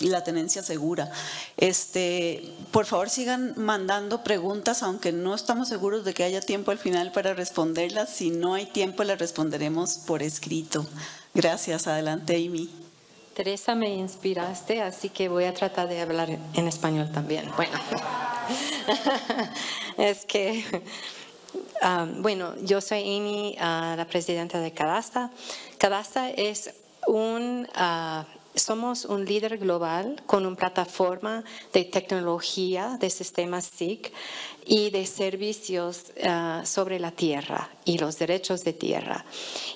la, tenencia segura. Este, por favor sigan mandando preguntas, aunque no estamos seguros de que haya tiempo al final para responderlas. Si no hay tiempo, las responderemos por escrito. Gracias. Adelante, Amy. Teresa, me inspiraste, así que voy a tratar de hablar en español también. Bueno, es que Ah, bueno, yo soy Amy, ah, la presidenta de Cadasta. Cadasta es un ah, somos un líder global con una plataforma de tecnología de sistemas SIC y de servicios ah, sobre la tierra y los derechos de tierra.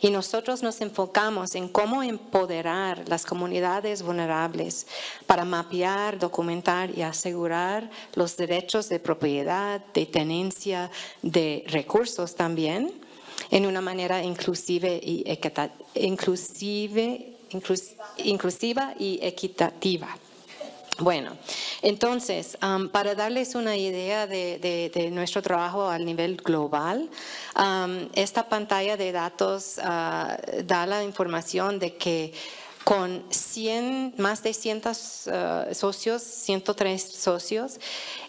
Y nosotros nos enfocamos en cómo empoderar las comunidades vulnerables para mapear, documentar y asegurar los derechos de propiedad, de tenencia, de recursos también, en una manera inclusive y inclusive inclusiva y equitativa. Bueno, entonces, para darles una idea de, nuestro trabajo a nivel global, esta pantalla de datos ah, da la información de que con 100, más de 100 ah, socios, 103 socios,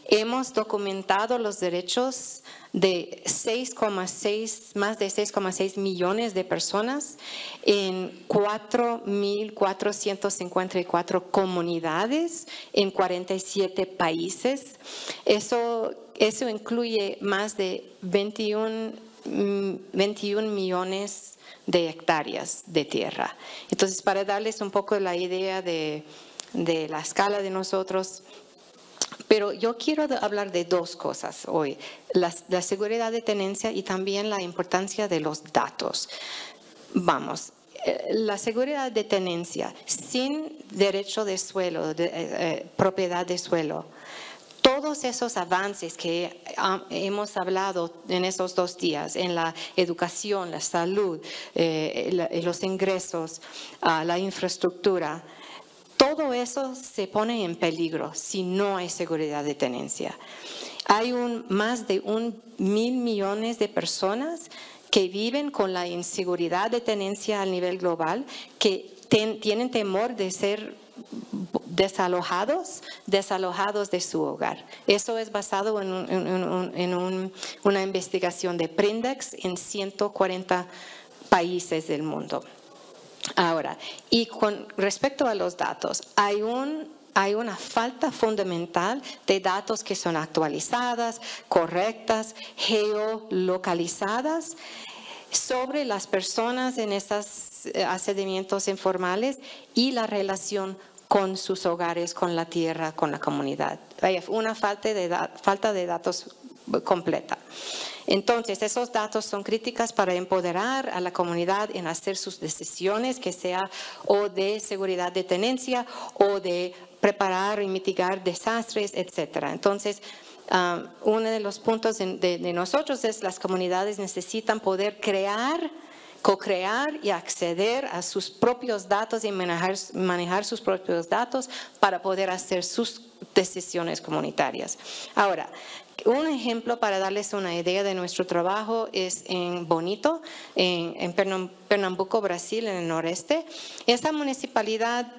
hemos documentado los derechos de 6,6, más de 6,6 millones de personas en 4.454 comunidades en 47 países. Eso, eso incluye más de 21, 21 mm, millones de hectáreas de tierra. Entonces, para darles un poco la idea de, de la escala de nosotros, pero yo quiero hablar de dos cosas hoy, la, seguridad de tenencia y también la importancia de los datos. Vamos, eh, la seguridad de tenencia sin derecho de suelo, eh, eh, propiedad de suelo, todos esos avances que hemos hablado en estos dos días, en la educación, la salud, los ingresos, ah, la infraestructura, todo eso se pone en peligro si no hay seguridad de tenencia. Hay un, más de un mil millones de personas que viven con la inseguridad de tenencia a nivel global, que tienen temor de ser desalojados, desalojados de su hogar. Eso es basado en, en una investigación de Prindex en 140 países del mundo. Ahora, y con respecto a los datos, hay una falta fundamental de datos que son actualizadas, correctas, geolocalizadas sobre las personas en esos eh, asediamientos informales y la relación con sus hogares, con la tierra, con la comunidad. Hay una falta de, falta de datos completa. Entonces, esos datos son críticas para empoderar a la comunidad en hacer sus decisiones, que sea o de seguridad de tenencia o de preparar y mitigar desastres, etcétera. Entonces, ah, uno de los puntos de, nosotros es las comunidades necesitan poder crear co-crear y acceder a sus propios datos y manejar, sus propios datos para poder hacer sus decisiones comunitarias. Ahora, un ejemplo para darles una idea de nuestro trabajo es en Bonito, en, Pernambuco, Brasil, en el noreste. Esta municipalidad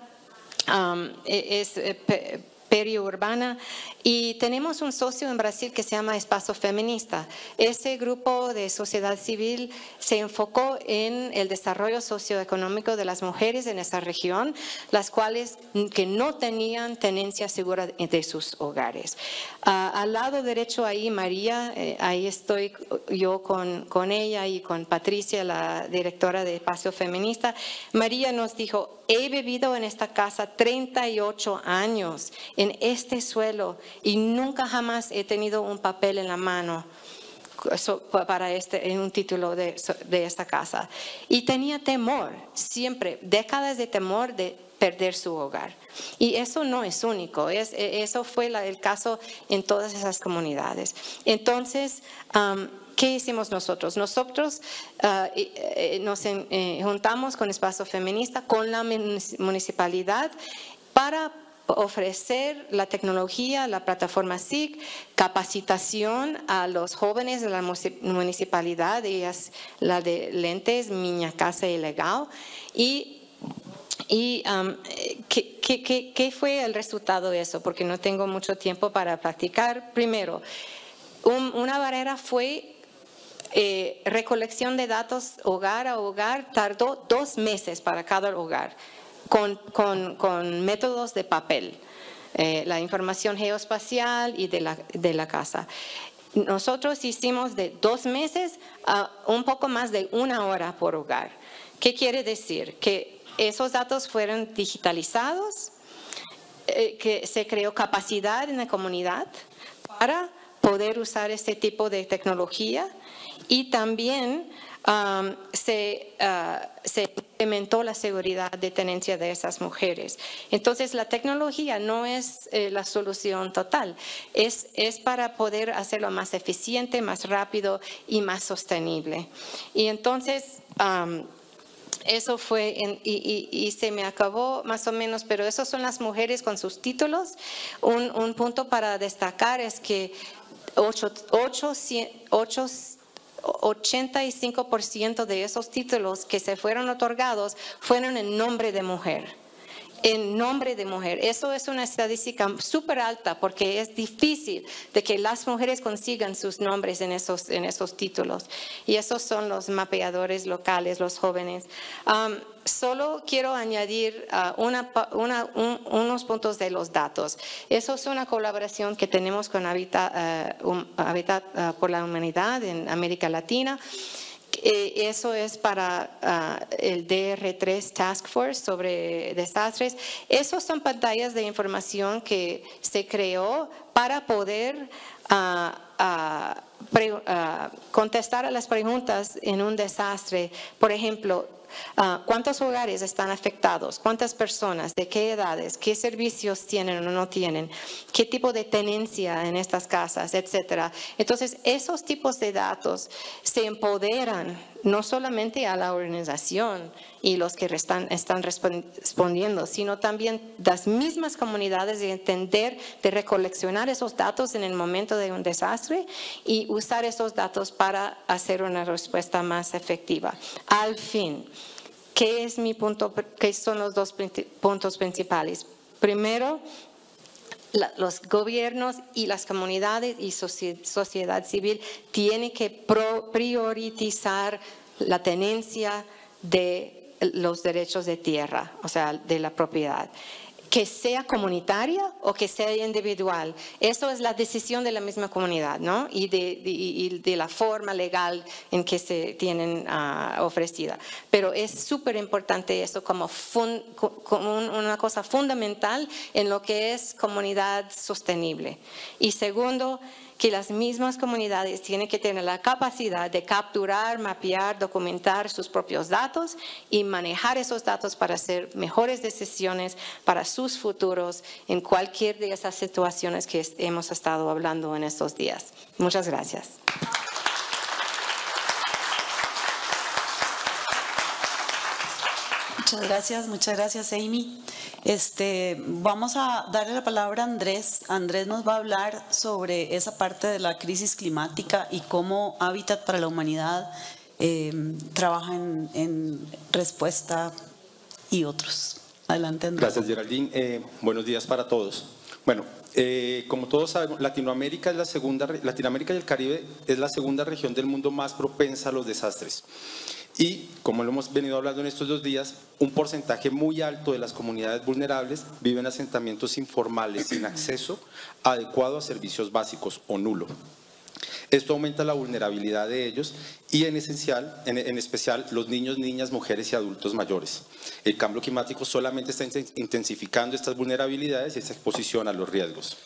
e, es, eh, periurbana y tenemos un socio en Brasil que se llama Espacio Feminista. Ese grupo de sociedad civil se enfocó en el desarrollo socioeconómico de las mujeres en esa región, las cuales que no tenían tenencia segura de sus hogares. Al lado derecho ahí, María, eh, ahí estoy yo con, con ella y con Patricia, la directora de Espacio Feminista. María nos dijo, he vivido en esta casa 38 años, en este suelo, y nunca jamás he tenido un papel en la mano para este, en un título de, de esta casa. Y tenía temor, siempre, décadas de temor de perder su hogar. Y eso no es único, es, e, eso fue el caso en todas esas comunidades. Entonces, ¿qué hicimos nosotros? Nosotros eh, nos eh, juntamos con Espacio Feminista, con la municipalidad, para ofrecer la tecnología, la plataforma SIG, capacitación a los jóvenes de la municipalidad, ellas, la de lentes, Miña Casa Ilegal, y ¿Y ¿qué, qué, fue el resultado de eso? Porque no tengo mucho tiempo para practicar. Primero, una barrera fue eh, recolección de datos hogar a hogar, tardó dos meses para cada hogar con, con, con métodos de papel, eh, la información geoespacial y de la, de la casa. Nosotros hicimos de dos meses a un poco más de una hora por hogar. ¿Qué quiere decir? Que esos datos fueron digitalizados, eh, que se creó capacidad en la comunidad para poder usar este tipo de tecnología y también se, uh, implementó la seguridad de tenencia de esas mujeres. Entonces, la tecnología no es eh, la solución total, es, es para poder hacerlo más eficiente, más rápido y más sostenible. Y entonces, eso fue, y, se me acabó más o menos, pero esas son las mujeres con sus títulos. Un, un punto para destacar es que 8, 8, 8 85% de esos títulos que se fueron otorgados fueron en nombre de mujer en nombre de mujer. Eso es una estadística súper alta porque es difícil de que las mujeres consigan sus nombres en esos, en esos títulos. Y esos son los mapeadores locales, los jóvenes. Solo quiero añadir uh, unos puntos de los datos. Eso es una colaboración que tenemos con Habitat, uh, um, uh, por la Humanidad en América Latina. Eh, eso es para el DR3 Task Force sobre desastres. Esas son pantallas de información que se creó para poder contestar a las preguntas en un desastre. Por ejemplo, Ah, ¿Cuántos hogares están afectados? ¿Cuántas personas? ¿De qué edades? ¿Qué servicios tienen o no tienen? ¿Qué tipo de tenencia en estas casas? Etcétera. Entonces, esos tipos de datos se empoderan no solamente a la organización y los que están, están respondiendo, sino también las mismas comunidades de entender, de recoleccionar esos datos en el momento de un desastre y usar esos datos para hacer una respuesta más efectiva. Al fin, ¿qué es mi punto? ¿Qué son los dos puntos principales? Primero, los gobiernos y las comunidades y sociedad civil tienen que priorizar la tenencia de los derechos de tierra, o sea, de la propiedad que sea comunitaria o que sea individual. Eso es la decisión de la misma comunidad, ¿no? Y de, la forma legal en que se tienen uh, ofrecida. Pero es súper importante eso como una cosa fundamental en lo que es comunidad sostenible. Y segundo, que las mismas comunidades tienen que tener la capacidad de capturar, mapear, documentar sus propios datos y manejar esos datos para hacer mejores decisiones para sus futuros en cualquier de esas situaciones que hemos estado hablando en estos días. Muchas gracias. Muchas gracias, muchas gracias Amy. Este, vamos a darle la palabra a Andrés. Andrés nos va a hablar sobre esa parte de la crisis climática y cómo Hábitat para la Humanidad eh, trabaja en, respuesta y otros. Adelante, Andrés. Gracias, Geraldine. Eh, buenos días para todos. Bueno, eh, como todos sabemos, Latinoamérica, es la segunda, Latinoamérica y el Caribe es la segunda región del mundo más propensa a los desastres. Y, como lo hemos venido hablando en estos dos días, un porcentaje muy alto de las comunidades vulnerables viven en asentamientos informales sin acceso adecuado a servicios básicos o nulo. Esto aumenta la vulnerabilidad de ellos y en, esencial, en, en, especial los niños, niñas, mujeres y adultos mayores. El cambio climático solamente está intensificando estas vulnerabilidades y esta exposición a los riesgos.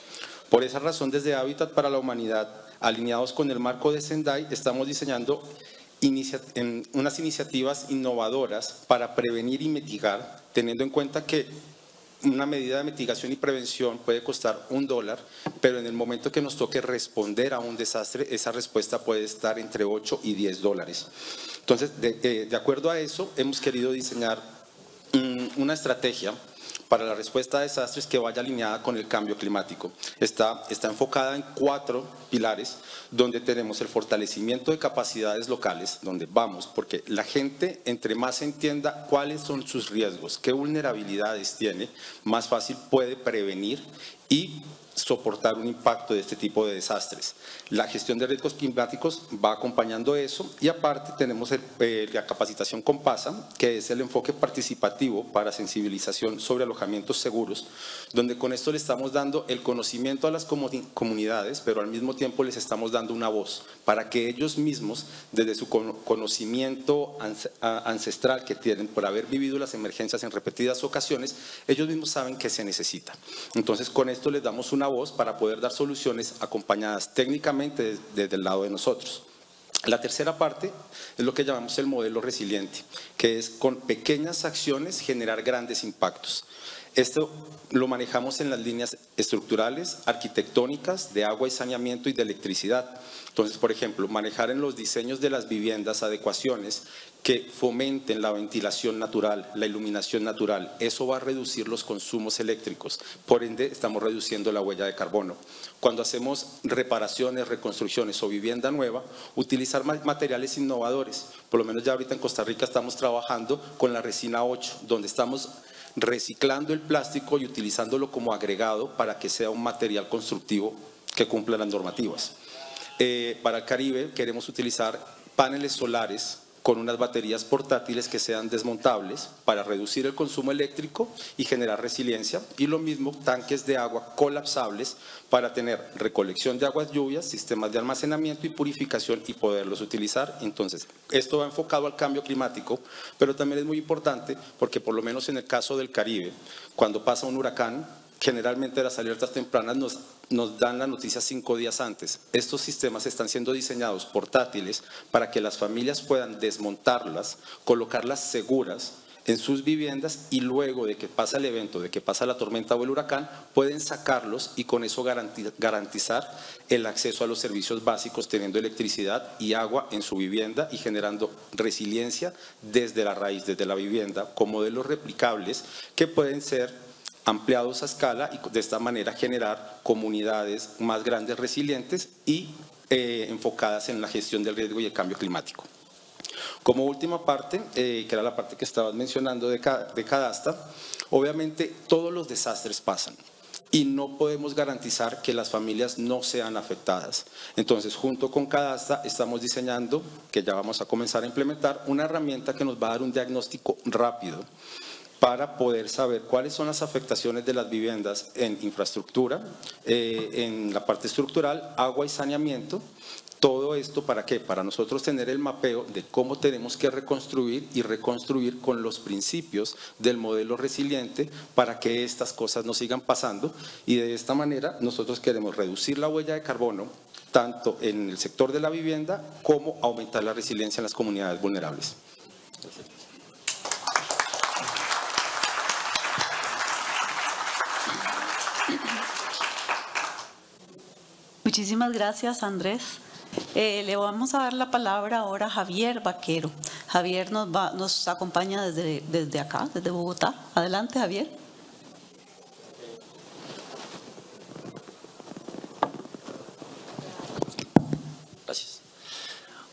Por esa razón, desde Hábitat para la Humanidad, alineados con el marco de Sendai, estamos diseñando en unas iniciativas innovadoras para prevenir y mitigar, teniendo en cuenta que una medida de mitigación y prevención puede costar un dólar, pero en el momento que nos toque responder a un desastre, esa respuesta puede estar entre 8 y 10 dólares. Entonces, eh, de acuerdo a eso, hemos querido diseñar una estrategia para la respuesta a desastres que vaya alineada con el cambio climático. Está, está enfocada en cuatro pilares, donde tenemos el fortalecimiento de capacidades locales, donde vamos, porque la gente, entre más entienda cuáles son sus riesgos, qué vulnerabilidades tiene, más fácil puede prevenir y soportar un impacto de este tipo de desastres. La gestión de riesgos climáticos va acompañando eso y aparte tenemos eh, la capacitación con PASA, que es el enfoque participativo para sensibilización sobre alojamientos seguros, donde con esto le estamos dando el conocimiento a las comunidades, pero al mismo tiempo les estamos dando una voz para que ellos mismos, desde su conocimiento ancestral que tienen por haber vivido las emergencias en repetidas ocasiones, ellos mismos saben que se necesita. Entonces con esto les damos una voz para poder dar soluciones acompañadas técnicamente desde el lado de nosotros. La tercera parte es lo que llamamos el modelo resiliente, que es con pequeñas acciones generar grandes impactos. Esto lo manejamos en las líneas estructurales, arquitectónicas, de agua y saneamiento y de electricidad. Entonces, por ejemplo, manejar en los diseños de las viviendas adecuaciones que fomenten la ventilación natural, la iluminación natural. Eso va a reducir los consumos eléctricos. Por ende, estamos reduciendo la huella de carbono. Cuando hacemos reparaciones, reconstrucciones o vivienda nueva, utilizar materiales innovadores. Por lo menos ya ahorita en Costa Rica estamos trabajando con la resina 8, donde estamos reciclando el plástico y utilizándolo como agregado para que sea un material constructivo que cumpla las normativas. Eh, para el Caribe queremos utilizar paneles solares con unas baterías portátiles que sean desmontables para reducir el consumo eléctrico y generar resiliencia y lo mismo tanques de agua colapsables para tener recolección de aguas lluvias, sistemas de almacenamiento y purificación y poderlos utilizar. Entonces, esto va enfocado al cambio climático, pero también es muy importante porque por lo menos en el caso del Caribe, cuando pasa un huracán, generalmente las alertas tempranas nos, dan la noticia cinco días antes. Estos sistemas están siendo diseñados portátiles para que las familias puedan desmontarlas, colocarlas seguras en sus viviendas y luego de que pasa el evento, de que pasa la tormenta o el huracán, pueden sacarlos y con eso garantizar el acceso a los servicios básicos teniendo electricidad y agua en su vivienda y generando resiliencia desde la raíz, desde la vivienda, con modelos replicables que pueden ser ampliados a escala y de esta manera generar comunidades más grandes, resilientes y eh, enfocadas en la gestión del riesgo y el cambio climático. Como última parte, eh, que era la parte que estabas mencionando de, de Cadasta, obviamente todos los desastres pasan y no podemos garantizar que las familias no sean afectadas. Entonces, junto con Cadasta, estamos diseñando, que ya vamos a comenzar a implementar, una herramienta que nos va a dar un diagnóstico rápido para poder saber cuáles son las afectaciones de las viviendas en infraestructura, eh, en la parte estructural, agua y saneamiento. Todo esto para qué? Para nosotros tener el mapeo de cómo tenemos que reconstruir y reconstruir con los principios del modelo resiliente para que estas cosas no sigan pasando y de esta manera nosotros queremos reducir la huella de carbono tanto en el sector de la vivienda como aumentar la resiliencia en las comunidades vulnerables. Muchísimas gracias, Andrés. Eh, le vamos a dar la palabra ahora a Javier Vaquero. Javier nos, va, nos acompaña desde, desde acá, desde Bogotá. Adelante, Javier. Gracias.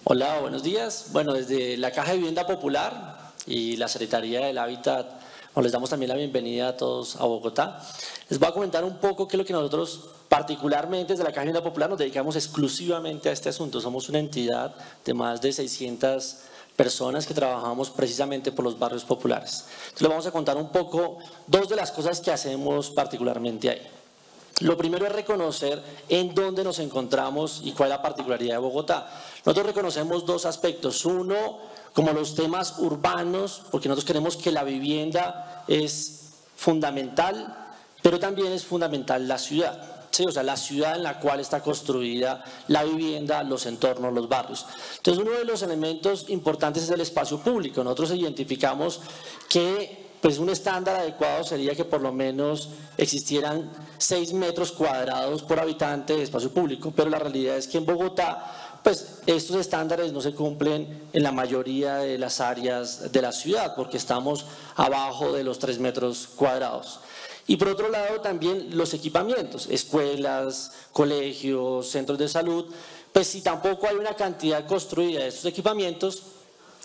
Hola, buenos días. Bueno, desde la Caja de Vivienda Popular y la Secretaría del Hábitat les damos también la bienvenida a todos a Bogotá. Les voy a comentar un poco qué es lo que nosotros particularmente desde la Caja Vivienda Popular nos dedicamos exclusivamente a este asunto. Somos una entidad de más de 600 personas que trabajamos precisamente por los barrios populares. Entonces les vamos a contar un poco dos de las cosas que hacemos particularmente ahí. Lo primero es reconocer en dónde nos encontramos y cuál es la particularidad de Bogotá. Nosotros reconocemos dos aspectos. Uno, como los temas urbanos, porque nosotros queremos que la vivienda es fundamental, pero también es fundamental la ciudad. ¿sí? O sea, la ciudad en la cual está construida la vivienda, los entornos, los barrios. Entonces, uno de los elementos importantes es el espacio público. Nosotros identificamos que pues un estándar adecuado sería que por lo menos existieran 6 metros cuadrados por habitante de espacio público, pero la realidad es que en Bogotá, pues estos estándares no se cumplen en la mayoría de las áreas de la ciudad, porque estamos abajo de los 3 metros cuadrados. Y por otro lado también los equipamientos, escuelas, colegios, centros de salud, pues si tampoco hay una cantidad construida de estos equipamientos,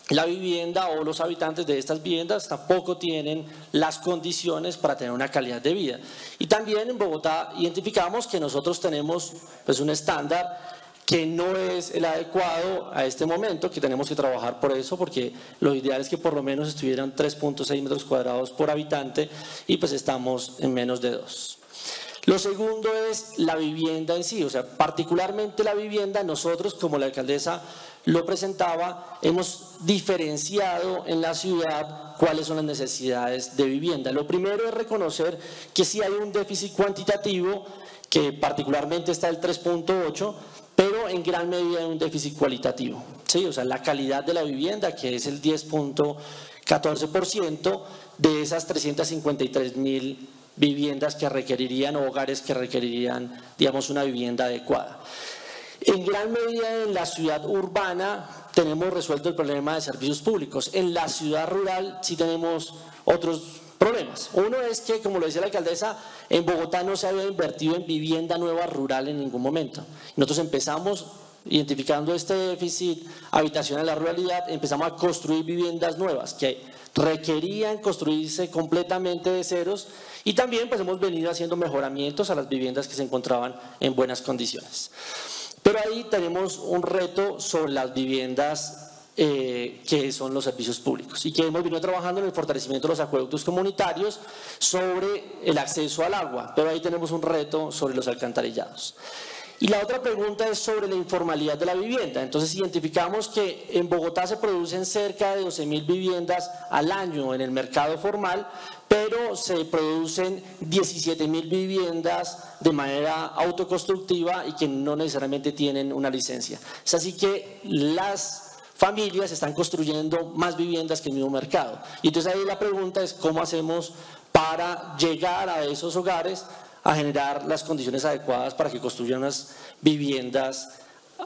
la vivienda o los habitantes de estas viviendas tampoco tienen las condiciones para tener una calidad de vida. Y también en Bogotá identificamos que nosotros tenemos pues, un estándar que no es el adecuado a este momento, que tenemos que trabajar por eso, porque lo ideal es que por lo menos estuvieran 3.6 metros cuadrados por habitante y pues estamos en menos de 2. Lo segundo es la vivienda en sí, o sea, particularmente la vivienda, nosotros como la alcaldesa lo presentaba, hemos diferenciado en la ciudad cuáles son las necesidades de vivienda. Lo primero es reconocer que sí hay un déficit cuantitativo, que particularmente está el 3.8, pero en gran medida hay un déficit cualitativo. ¿sí? O sea, la calidad de la vivienda, que es el 10.14% de esas 353 mil viviendas que requerirían o hogares que requerirían, digamos, una vivienda adecuada. En gran medida en la ciudad urbana tenemos resuelto el problema de servicios públicos. En la ciudad rural sí tenemos otros problemas. Uno es que, como lo decía la alcaldesa, en Bogotá no se había invertido en vivienda nueva rural en ningún momento. Nosotros empezamos identificando este déficit habitacional en la ruralidad, empezamos a construir viviendas nuevas que requerían construirse completamente de ceros y también pues hemos venido haciendo mejoramientos a las viviendas que se encontraban en buenas condiciones. Pero ahí tenemos un reto sobre las viviendas eh, que son los servicios públicos y que hemos venido trabajando en el fortalecimiento de los acueductos comunitarios sobre el acceso al agua, pero ahí tenemos un reto sobre los alcantarillados. Y la otra pregunta es sobre la informalidad de la vivienda. Entonces identificamos que en Bogotá se producen cerca de 12 mil viviendas al año en el mercado formal, pero se producen 17 mil viviendas de manera autoconstructiva y que no necesariamente tienen una licencia. Es así que las familias están construyendo más viviendas que el mismo mercado. Y entonces ahí la pregunta es cómo hacemos para llegar a esos hogares a generar las condiciones adecuadas para que construyan unas viviendas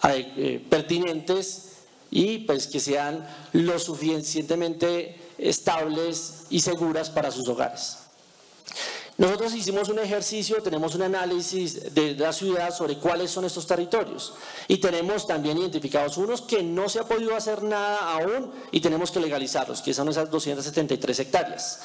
eh, pertinentes y pues que sean lo suficientemente estables y seguras para sus hogares. Nosotros hicimos un ejercicio, tenemos un análisis de la ciudad sobre cuáles son estos territorios y tenemos también identificados unos que no se ha podido hacer nada aún y tenemos que legalizarlos, que son esas 273 hectáreas.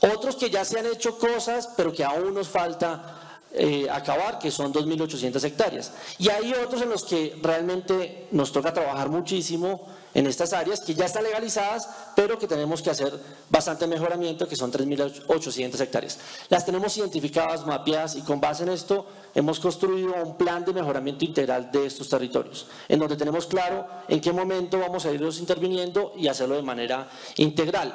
Otros que ya se han hecho cosas, pero que aún nos falta eh, acabar, que son 2.800 hectáreas. Y hay otros en los que realmente nos toca trabajar muchísimo en estas áreas que ya están legalizadas, pero que tenemos que hacer bastante mejoramiento, que son 3.800 hectáreas. Las tenemos identificadas, mapeadas y con base en esto hemos construido un plan de mejoramiento integral de estos territorios, en donde tenemos claro en qué momento vamos a irlos interviniendo y hacerlo de manera integral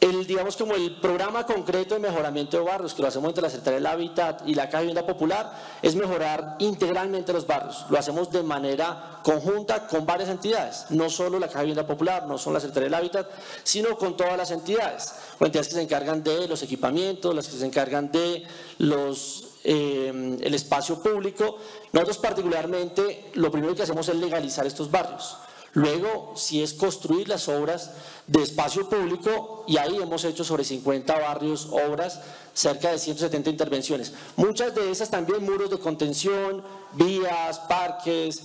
el, digamos, como el programa concreto de mejoramiento de barrios, que lo hacemos entre la Secretaría del Hábitat y la Caja de Vivienda Popular, es mejorar integralmente los barrios. Lo hacemos de manera conjunta con varias entidades, no solo la Caja de Vivienda Popular, no solo la Secretaría del Hábitat, sino con todas las entidades. entidades que se encargan de los equipamientos, las que se encargan de los, eh, el espacio público. Nosotros particularmente lo primero que hacemos es legalizar estos barrios. Luego, si es construir las obras de espacio público, y ahí hemos hecho sobre 50 barrios obras, cerca de 170 intervenciones. Muchas de esas también muros de contención, vías, parques,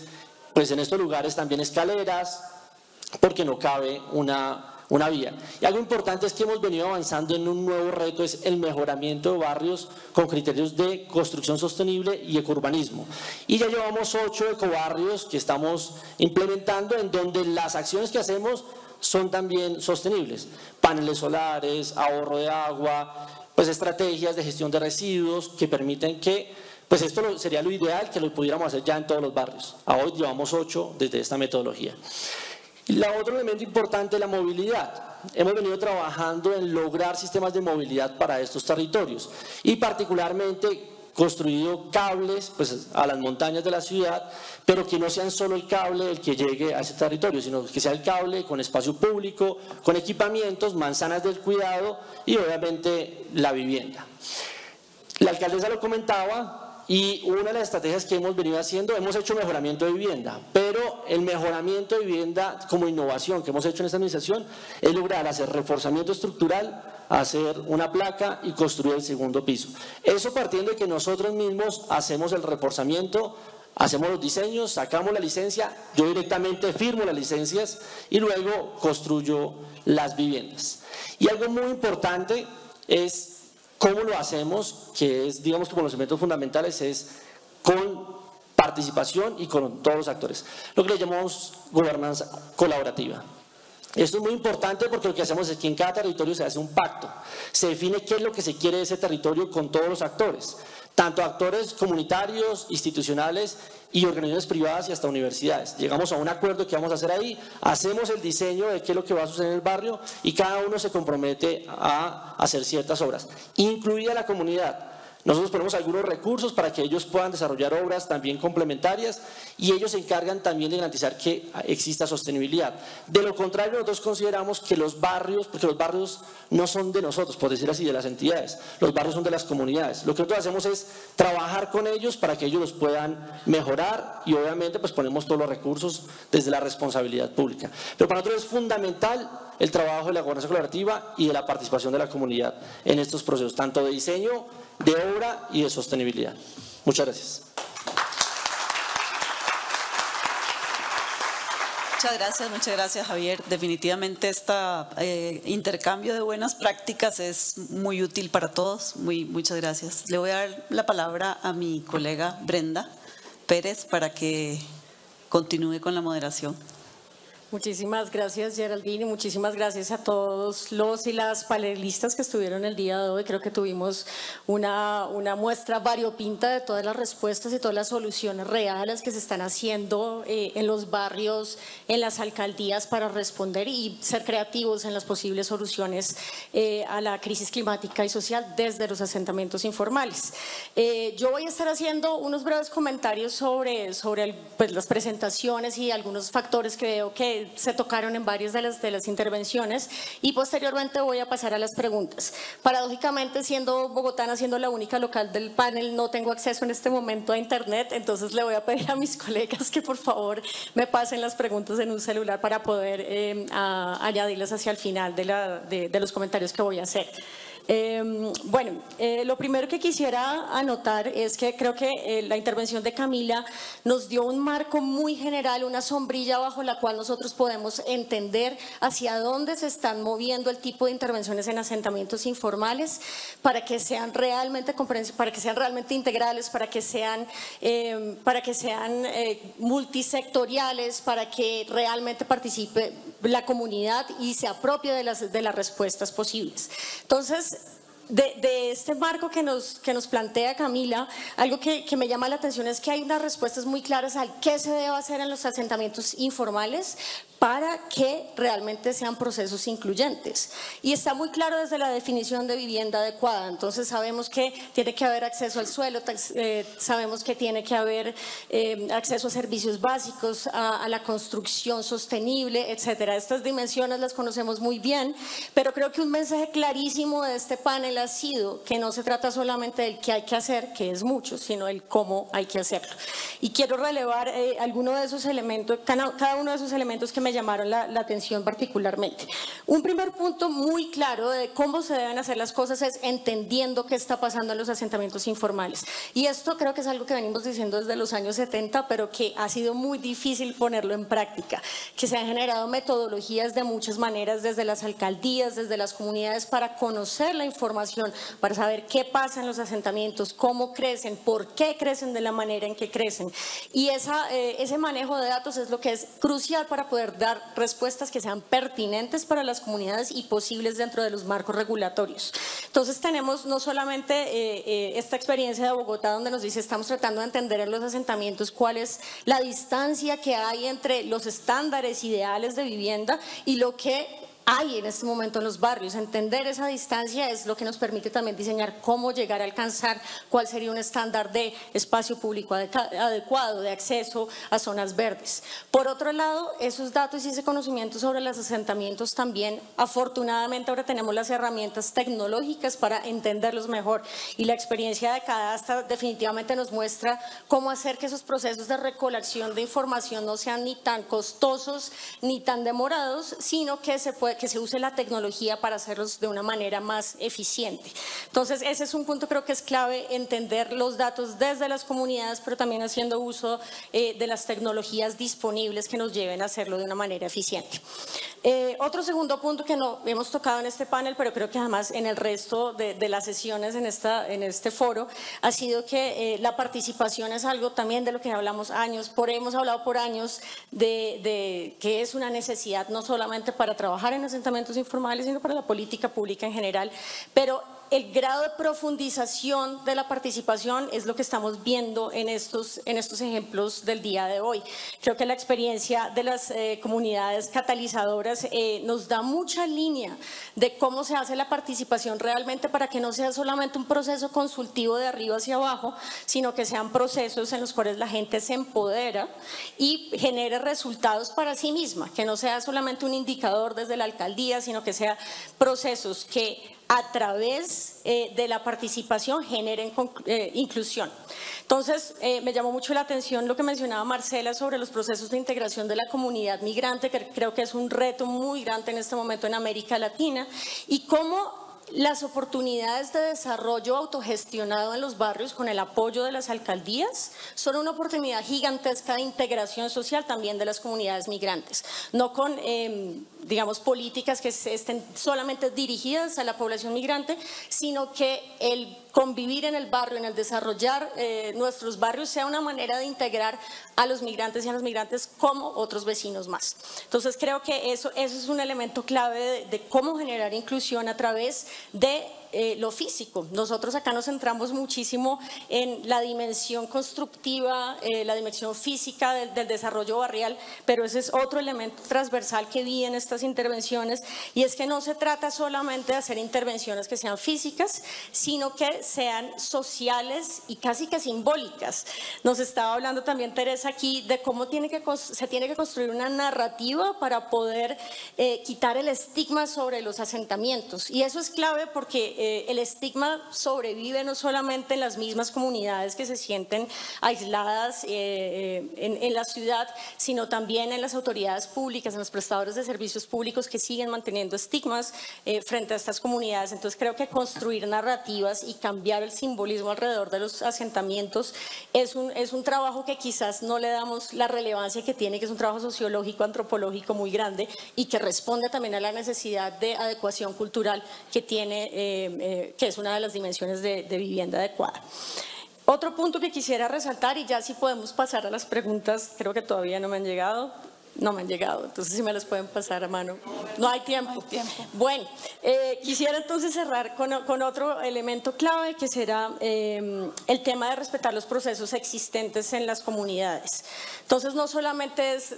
pues en estos lugares también escaleras, porque no cabe una una vía. Y algo importante es que hemos venido avanzando en un nuevo reto, es el mejoramiento de barrios con criterios de construcción sostenible y ecourbanismo. Y ya llevamos ocho ecobarrios que estamos implementando en donde las acciones que hacemos son también sostenibles. Paneles solares, ahorro de agua, pues estrategias de gestión de residuos que permiten que, pues esto sería lo ideal que lo pudiéramos hacer ya en todos los barrios. A hoy llevamos ocho desde esta metodología. La otro elemento importante es la movilidad. Hemos venido trabajando en lograr sistemas de movilidad para estos territorios y particularmente construido cables pues, a las montañas de la ciudad, pero que no sean solo el cable el que llegue a ese territorio, sino que sea el cable con espacio público, con equipamientos, manzanas del cuidado y obviamente la vivienda. La alcaldesa lo comentaba, y una de las estrategias que hemos venido haciendo, hemos hecho mejoramiento de vivienda, pero el mejoramiento de vivienda como innovación que hemos hecho en esta administración es lograr hacer reforzamiento estructural, hacer una placa y construir el segundo piso. Eso partiendo de que nosotros mismos hacemos el reforzamiento, hacemos los diseños, sacamos la licencia, yo directamente firmo las licencias y luego construyo las viviendas. Y algo muy importante es cómo lo hacemos, que es, digamos que conocimientos fundamentales, es con participación y con todos los actores. Lo que le llamamos gobernanza colaborativa. Esto es muy importante porque lo que hacemos es que en cada territorio se hace un pacto, se define qué es lo que se quiere de ese territorio con todos los actores, tanto actores comunitarios, institucionales y organizaciones privadas y hasta universidades. Llegamos a un acuerdo que vamos a hacer ahí, hacemos el diseño de qué es lo que va a suceder en el barrio y cada uno se compromete a hacer ciertas obras, incluida la comunidad. Nosotros ponemos algunos recursos para que ellos puedan desarrollar obras también complementarias y ellos se encargan también de garantizar que exista sostenibilidad. De lo contrario, nosotros consideramos que los barrios, porque los barrios no son de nosotros, por decir así, de las entidades, los barrios son de las comunidades. Lo que nosotros hacemos es trabajar con ellos para que ellos los puedan mejorar y obviamente pues ponemos todos los recursos desde la responsabilidad pública. Pero para nosotros es fundamental el trabajo de la gobernanza colaborativa y de la participación de la comunidad en estos procesos, tanto de diseño, de obra y de sostenibilidad. Muchas gracias. Muchas gracias, muchas gracias Javier. Definitivamente este intercambio de buenas prácticas es muy útil para todos. Muy, muchas gracias. Le voy a dar la palabra a mi colega Brenda Pérez para que continúe con la moderación. Muchísimas gracias Geraldine y muchísimas gracias a todos los y las panelistas que estuvieron el día de hoy. Creo que tuvimos una, una muestra variopinta de todas las respuestas y todas las soluciones reales que se están haciendo eh, en los barrios, en las alcaldías para responder y ser creativos en las posibles soluciones eh, a la crisis climática y social desde los asentamientos informales. Eh, yo voy a estar haciendo unos breves comentarios sobre, sobre pues, las presentaciones y algunos factores que veo que se tocaron en varias de las, intervenciones y posteriormente voy a pasar a las preguntas. Paradójicamente, siendo bogotana, siendo la única local del panel, no tengo acceso en este momento a internet, entonces le voy a pedir a mis colegas que por favor me pasen las preguntas en un celular para poder eh, añadirlas hacia el final de los comentarios que voy a hacer. Em, bueno, eh, lo primero que quisiera anotar es que creo que eh, la intervención de Camila nos dio un marco muy general, una sombrilla bajo la cual nosotros podemos entender hacia dónde se están moviendo el tipo de intervenciones en asentamientos informales para que sean realmente para que sean realmente integrales, para que sean, em, para que sean eh, multisectoriales, para que realmente participe la comunidad y se apropie de las, de las respuestas posibles. Entonces, de, este marco que nos, que nos plantea Camila, algo que, que, me llama la atención es que hay unas respuestas muy claras al qué se debe hacer en los asentamientos informales para que realmente sean procesos incluyentes. Y está muy claro desde la definición de vivienda adecuada. Entonces sabemos que tiene que haber acceso al suelo, eh, sabemos que tiene que haber eh, acceso a servicios básicos, a, la construcción sostenible, etcétera. Estas dimensiones las conocemos muy bien, pero creo que un mensaje clarísimo de este panel ha sido que no se trata solamente del qué hay que hacer, que es mucho, sino el cómo hay que hacerlo. Y quiero relevar eh, algunos de esos elementos, cada, uno de esos elementos que me llamaron la, la atención particularmente. Un primer punto muy claro de cómo se deben hacer las cosas es entendiendo qué está pasando en los asentamientos informales. Y esto creo que es algo que venimos diciendo desde los años 70, pero que ha sido muy difícil ponerlo en práctica, que se han generado metodologías de muchas maneras desde las alcaldías, desde las comunidades para conocer la información, para saber qué pasa en los asentamientos, cómo crecen, por qué crecen de la manera en que crecen. Y esa, eh, ese manejo de datos es lo que es crucial para poder dar respuestas que sean pertinentes para las comunidades y posibles dentro de los marcos regulatorios. Entonces tenemos no solamente eh, eh, esta experiencia de Bogotá donde nos dice estamos tratando de entender en los asentamientos cuál es la distancia que hay entre los estándares ideales de vivienda y lo que hay en este momento en los barrios. Entender esa distancia es lo que nos permite también diseñar cómo llegar a alcanzar cuál sería un estándar de espacio público adecuado, de acceso a zonas verdes. Por otro lado, esos datos y ese conocimiento sobre los asentamientos también, afortunadamente ahora tenemos las herramientas tecnológicas para entenderlos mejor y la experiencia de Cadastra definitivamente nos muestra cómo hacer que esos procesos de recolección de información no sean ni tan costosos ni tan demorados, sino que se puede que se use la tecnología para hacerlos de una manera más eficiente. Entonces, ese es un punto creo que es clave, entender los datos desde las comunidades, pero también haciendo uso eh, de las tecnologías disponibles que nos lleven a hacerlo de una manera eficiente. Eh, otro segundo punto que no hemos tocado en este panel, pero creo que además en el resto de, las sesiones en, esta, en este foro, ha sido que eh, la participación es algo también de lo que hablamos años, por hemos hablado por años de, de que es una necesidad no solamente para trabajar en asentamientos informales, sino para la política pública en general. Pero el grado de profundización de la participación es lo que estamos viendo en estos, en estos ejemplos del día de hoy. Creo que la experiencia de las eh, comunidades catalizadoras eh, nos da mucha línea de cómo se hace la participación realmente para que no sea solamente un proceso consultivo de arriba hacia abajo, sino que sean procesos en los cuales la gente se empodera y genere resultados para sí misma, que no sea solamente un indicador desde la alcaldía, sino que sea procesos que a través eh, de la participación generen eh, inclusión. Entonces, eh, me llamó mucho la atención lo que mencionaba Marcela sobre los procesos de integración de la comunidad migrante, que creo que es un reto muy grande en este momento en América Latina, y cómo las oportunidades de desarrollo autogestionado en los barrios con el apoyo de las alcaldías son una oportunidad gigantesca de integración social también de las comunidades migrantes, no con, em, digamos, políticas que estén solamente dirigidas a la población migrante, sino que el convivir en el barrio, en el desarrollar eh, nuestros barrios, sea una manera de integrar a los migrantes y a los migrantes como otros vecinos más. Entonces creo que eso, eso es un elemento clave de cómo generar inclusión a través de eh, lo físico. Nosotros acá nos centramos muchísimo en la dimensión constructiva, eh, la dimensión física del, desarrollo barrial, pero ese es otro elemento transversal que vi en estas intervenciones y es que no se trata solamente de hacer intervenciones que sean físicas, sino que sean sociales y casi que simbólicas. Nos estaba hablando también Teresa aquí de cómo tiene que, se tiene que construir una narrativa para poder eh, quitar el estigma sobre los asentamientos y eso es clave porque eh, el estigma sobrevive no solamente en las mismas comunidades que se sienten aisladas eh, eh, en, la ciudad, sino también en las autoridades públicas, en los prestadores de servicios públicos que siguen manteniendo estigmas frente a estas comunidades. Entonces creo que construir narrativas y cambiar el simbolismo alrededor de los asentamientos es un, es un trabajo que quizás no le damos la relevancia que tiene, que es un trabajo sociológico, antropológico muy grande y que responde también a la necesidad de adecuación cultural que tiene eh, que es una de las dimensiones de, vivienda adecuada. Otro punto que quisiera resaltar, y ya si podemos pasar a las preguntas, creo que todavía no me han llegado. No me han llegado, entonces si me las pueden pasar a mano. No hay tiempo. Bueno, eh, quisiera entonces cerrar con, con, otro elemento clave que será eh, el tema de respetar los procesos existentes en las comunidades. Entonces no solamente es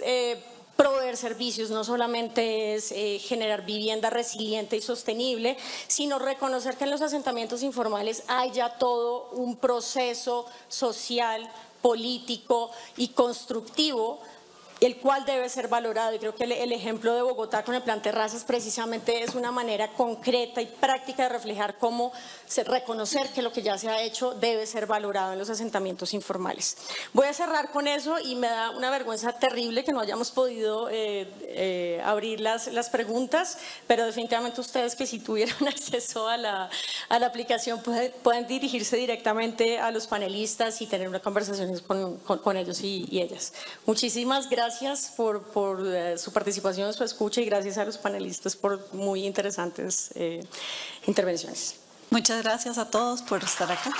proveer servicios no solamente es eh, generar vivienda resiliente y sostenible, sino reconocer que en los asentamientos informales hay ya todo un proceso social, político y constructivo el cual debe ser valorado. Y creo que el, ejemplo de Bogotá con el plan Terrazas precisamente es una manera concreta y práctica de reflejar cómo reconocer que lo que ya se ha hecho debe ser valorado en los asentamientos informales. Voy a cerrar con eso y me da una vergüenza terrible que no hayamos podido eh, eh, abrir las, preguntas, pero definitivamente ustedes que si tuvieron acceso a la, aplicación pueden, dirigirse directamente a los panelistas y tener una conversación con, con, ellos y, y ellas. Muchísimas gracias gracias por, eh, su participación, su escucha y gracias a los panelistas por muy interesantes eh, intervenciones. Muchas gracias a todos por estar acá.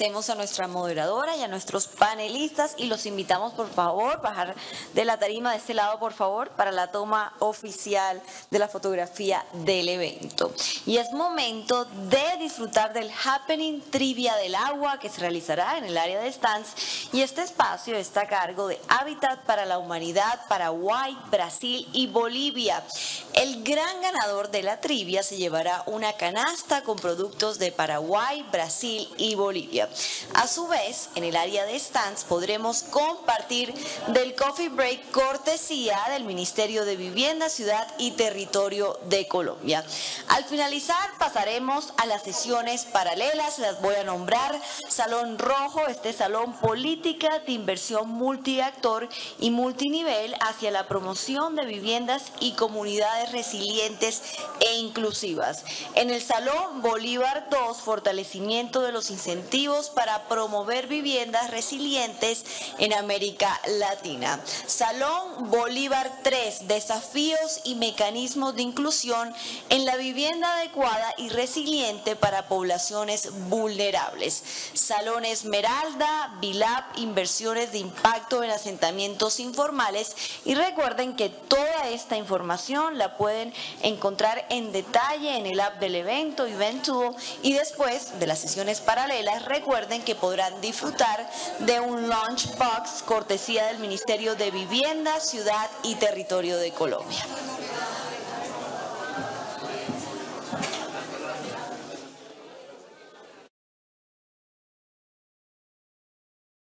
Agradecemos a nuestra moderadora y a nuestros panelistas y los invitamos por favor bajar de la tarima de este lado por favor para la toma oficial de la fotografía del evento. Y es momento de disfrutar del Happening Trivia del Agua que se realizará en el área de stands y este espacio está a cargo de Hábitat para la Humanidad, Paraguay, Brasil y Bolivia. El gran ganador de la trivia se llevará una canasta con productos de Paraguay, Brasil y Bolivia. A su vez, en el área de stands podremos compartir del Coffee Break cortesía del Ministerio de Vivienda, Ciudad y Territorio de Colombia. Al finalizar pasaremos a las sesiones paralelas, las voy a nombrar. Salón Rojo, este salón política de inversión multiactor y multinivel hacia la promoción de viviendas y comunidades resilientes e inclusivas. En el Salón Bolívar 2, fortalecimiento de los incentivos para promover viviendas resilientes en América Latina. Salón Bolívar 3, desafíos y mecanismos de inclusión en la vivienda adecuada y resiliente para poblaciones vulnerables. Salón Esmeralda, VILAP, inversiones de impacto en asentamientos informales y recuerden que toda esta información la pueden encontrar en detalle en el app del evento, Event Tool y después de las sesiones paralelas recuerden que podrán disfrutar de un lunchbox cortesía del Ministerio de Vivienda, Ciudad y Territorio de Colombia.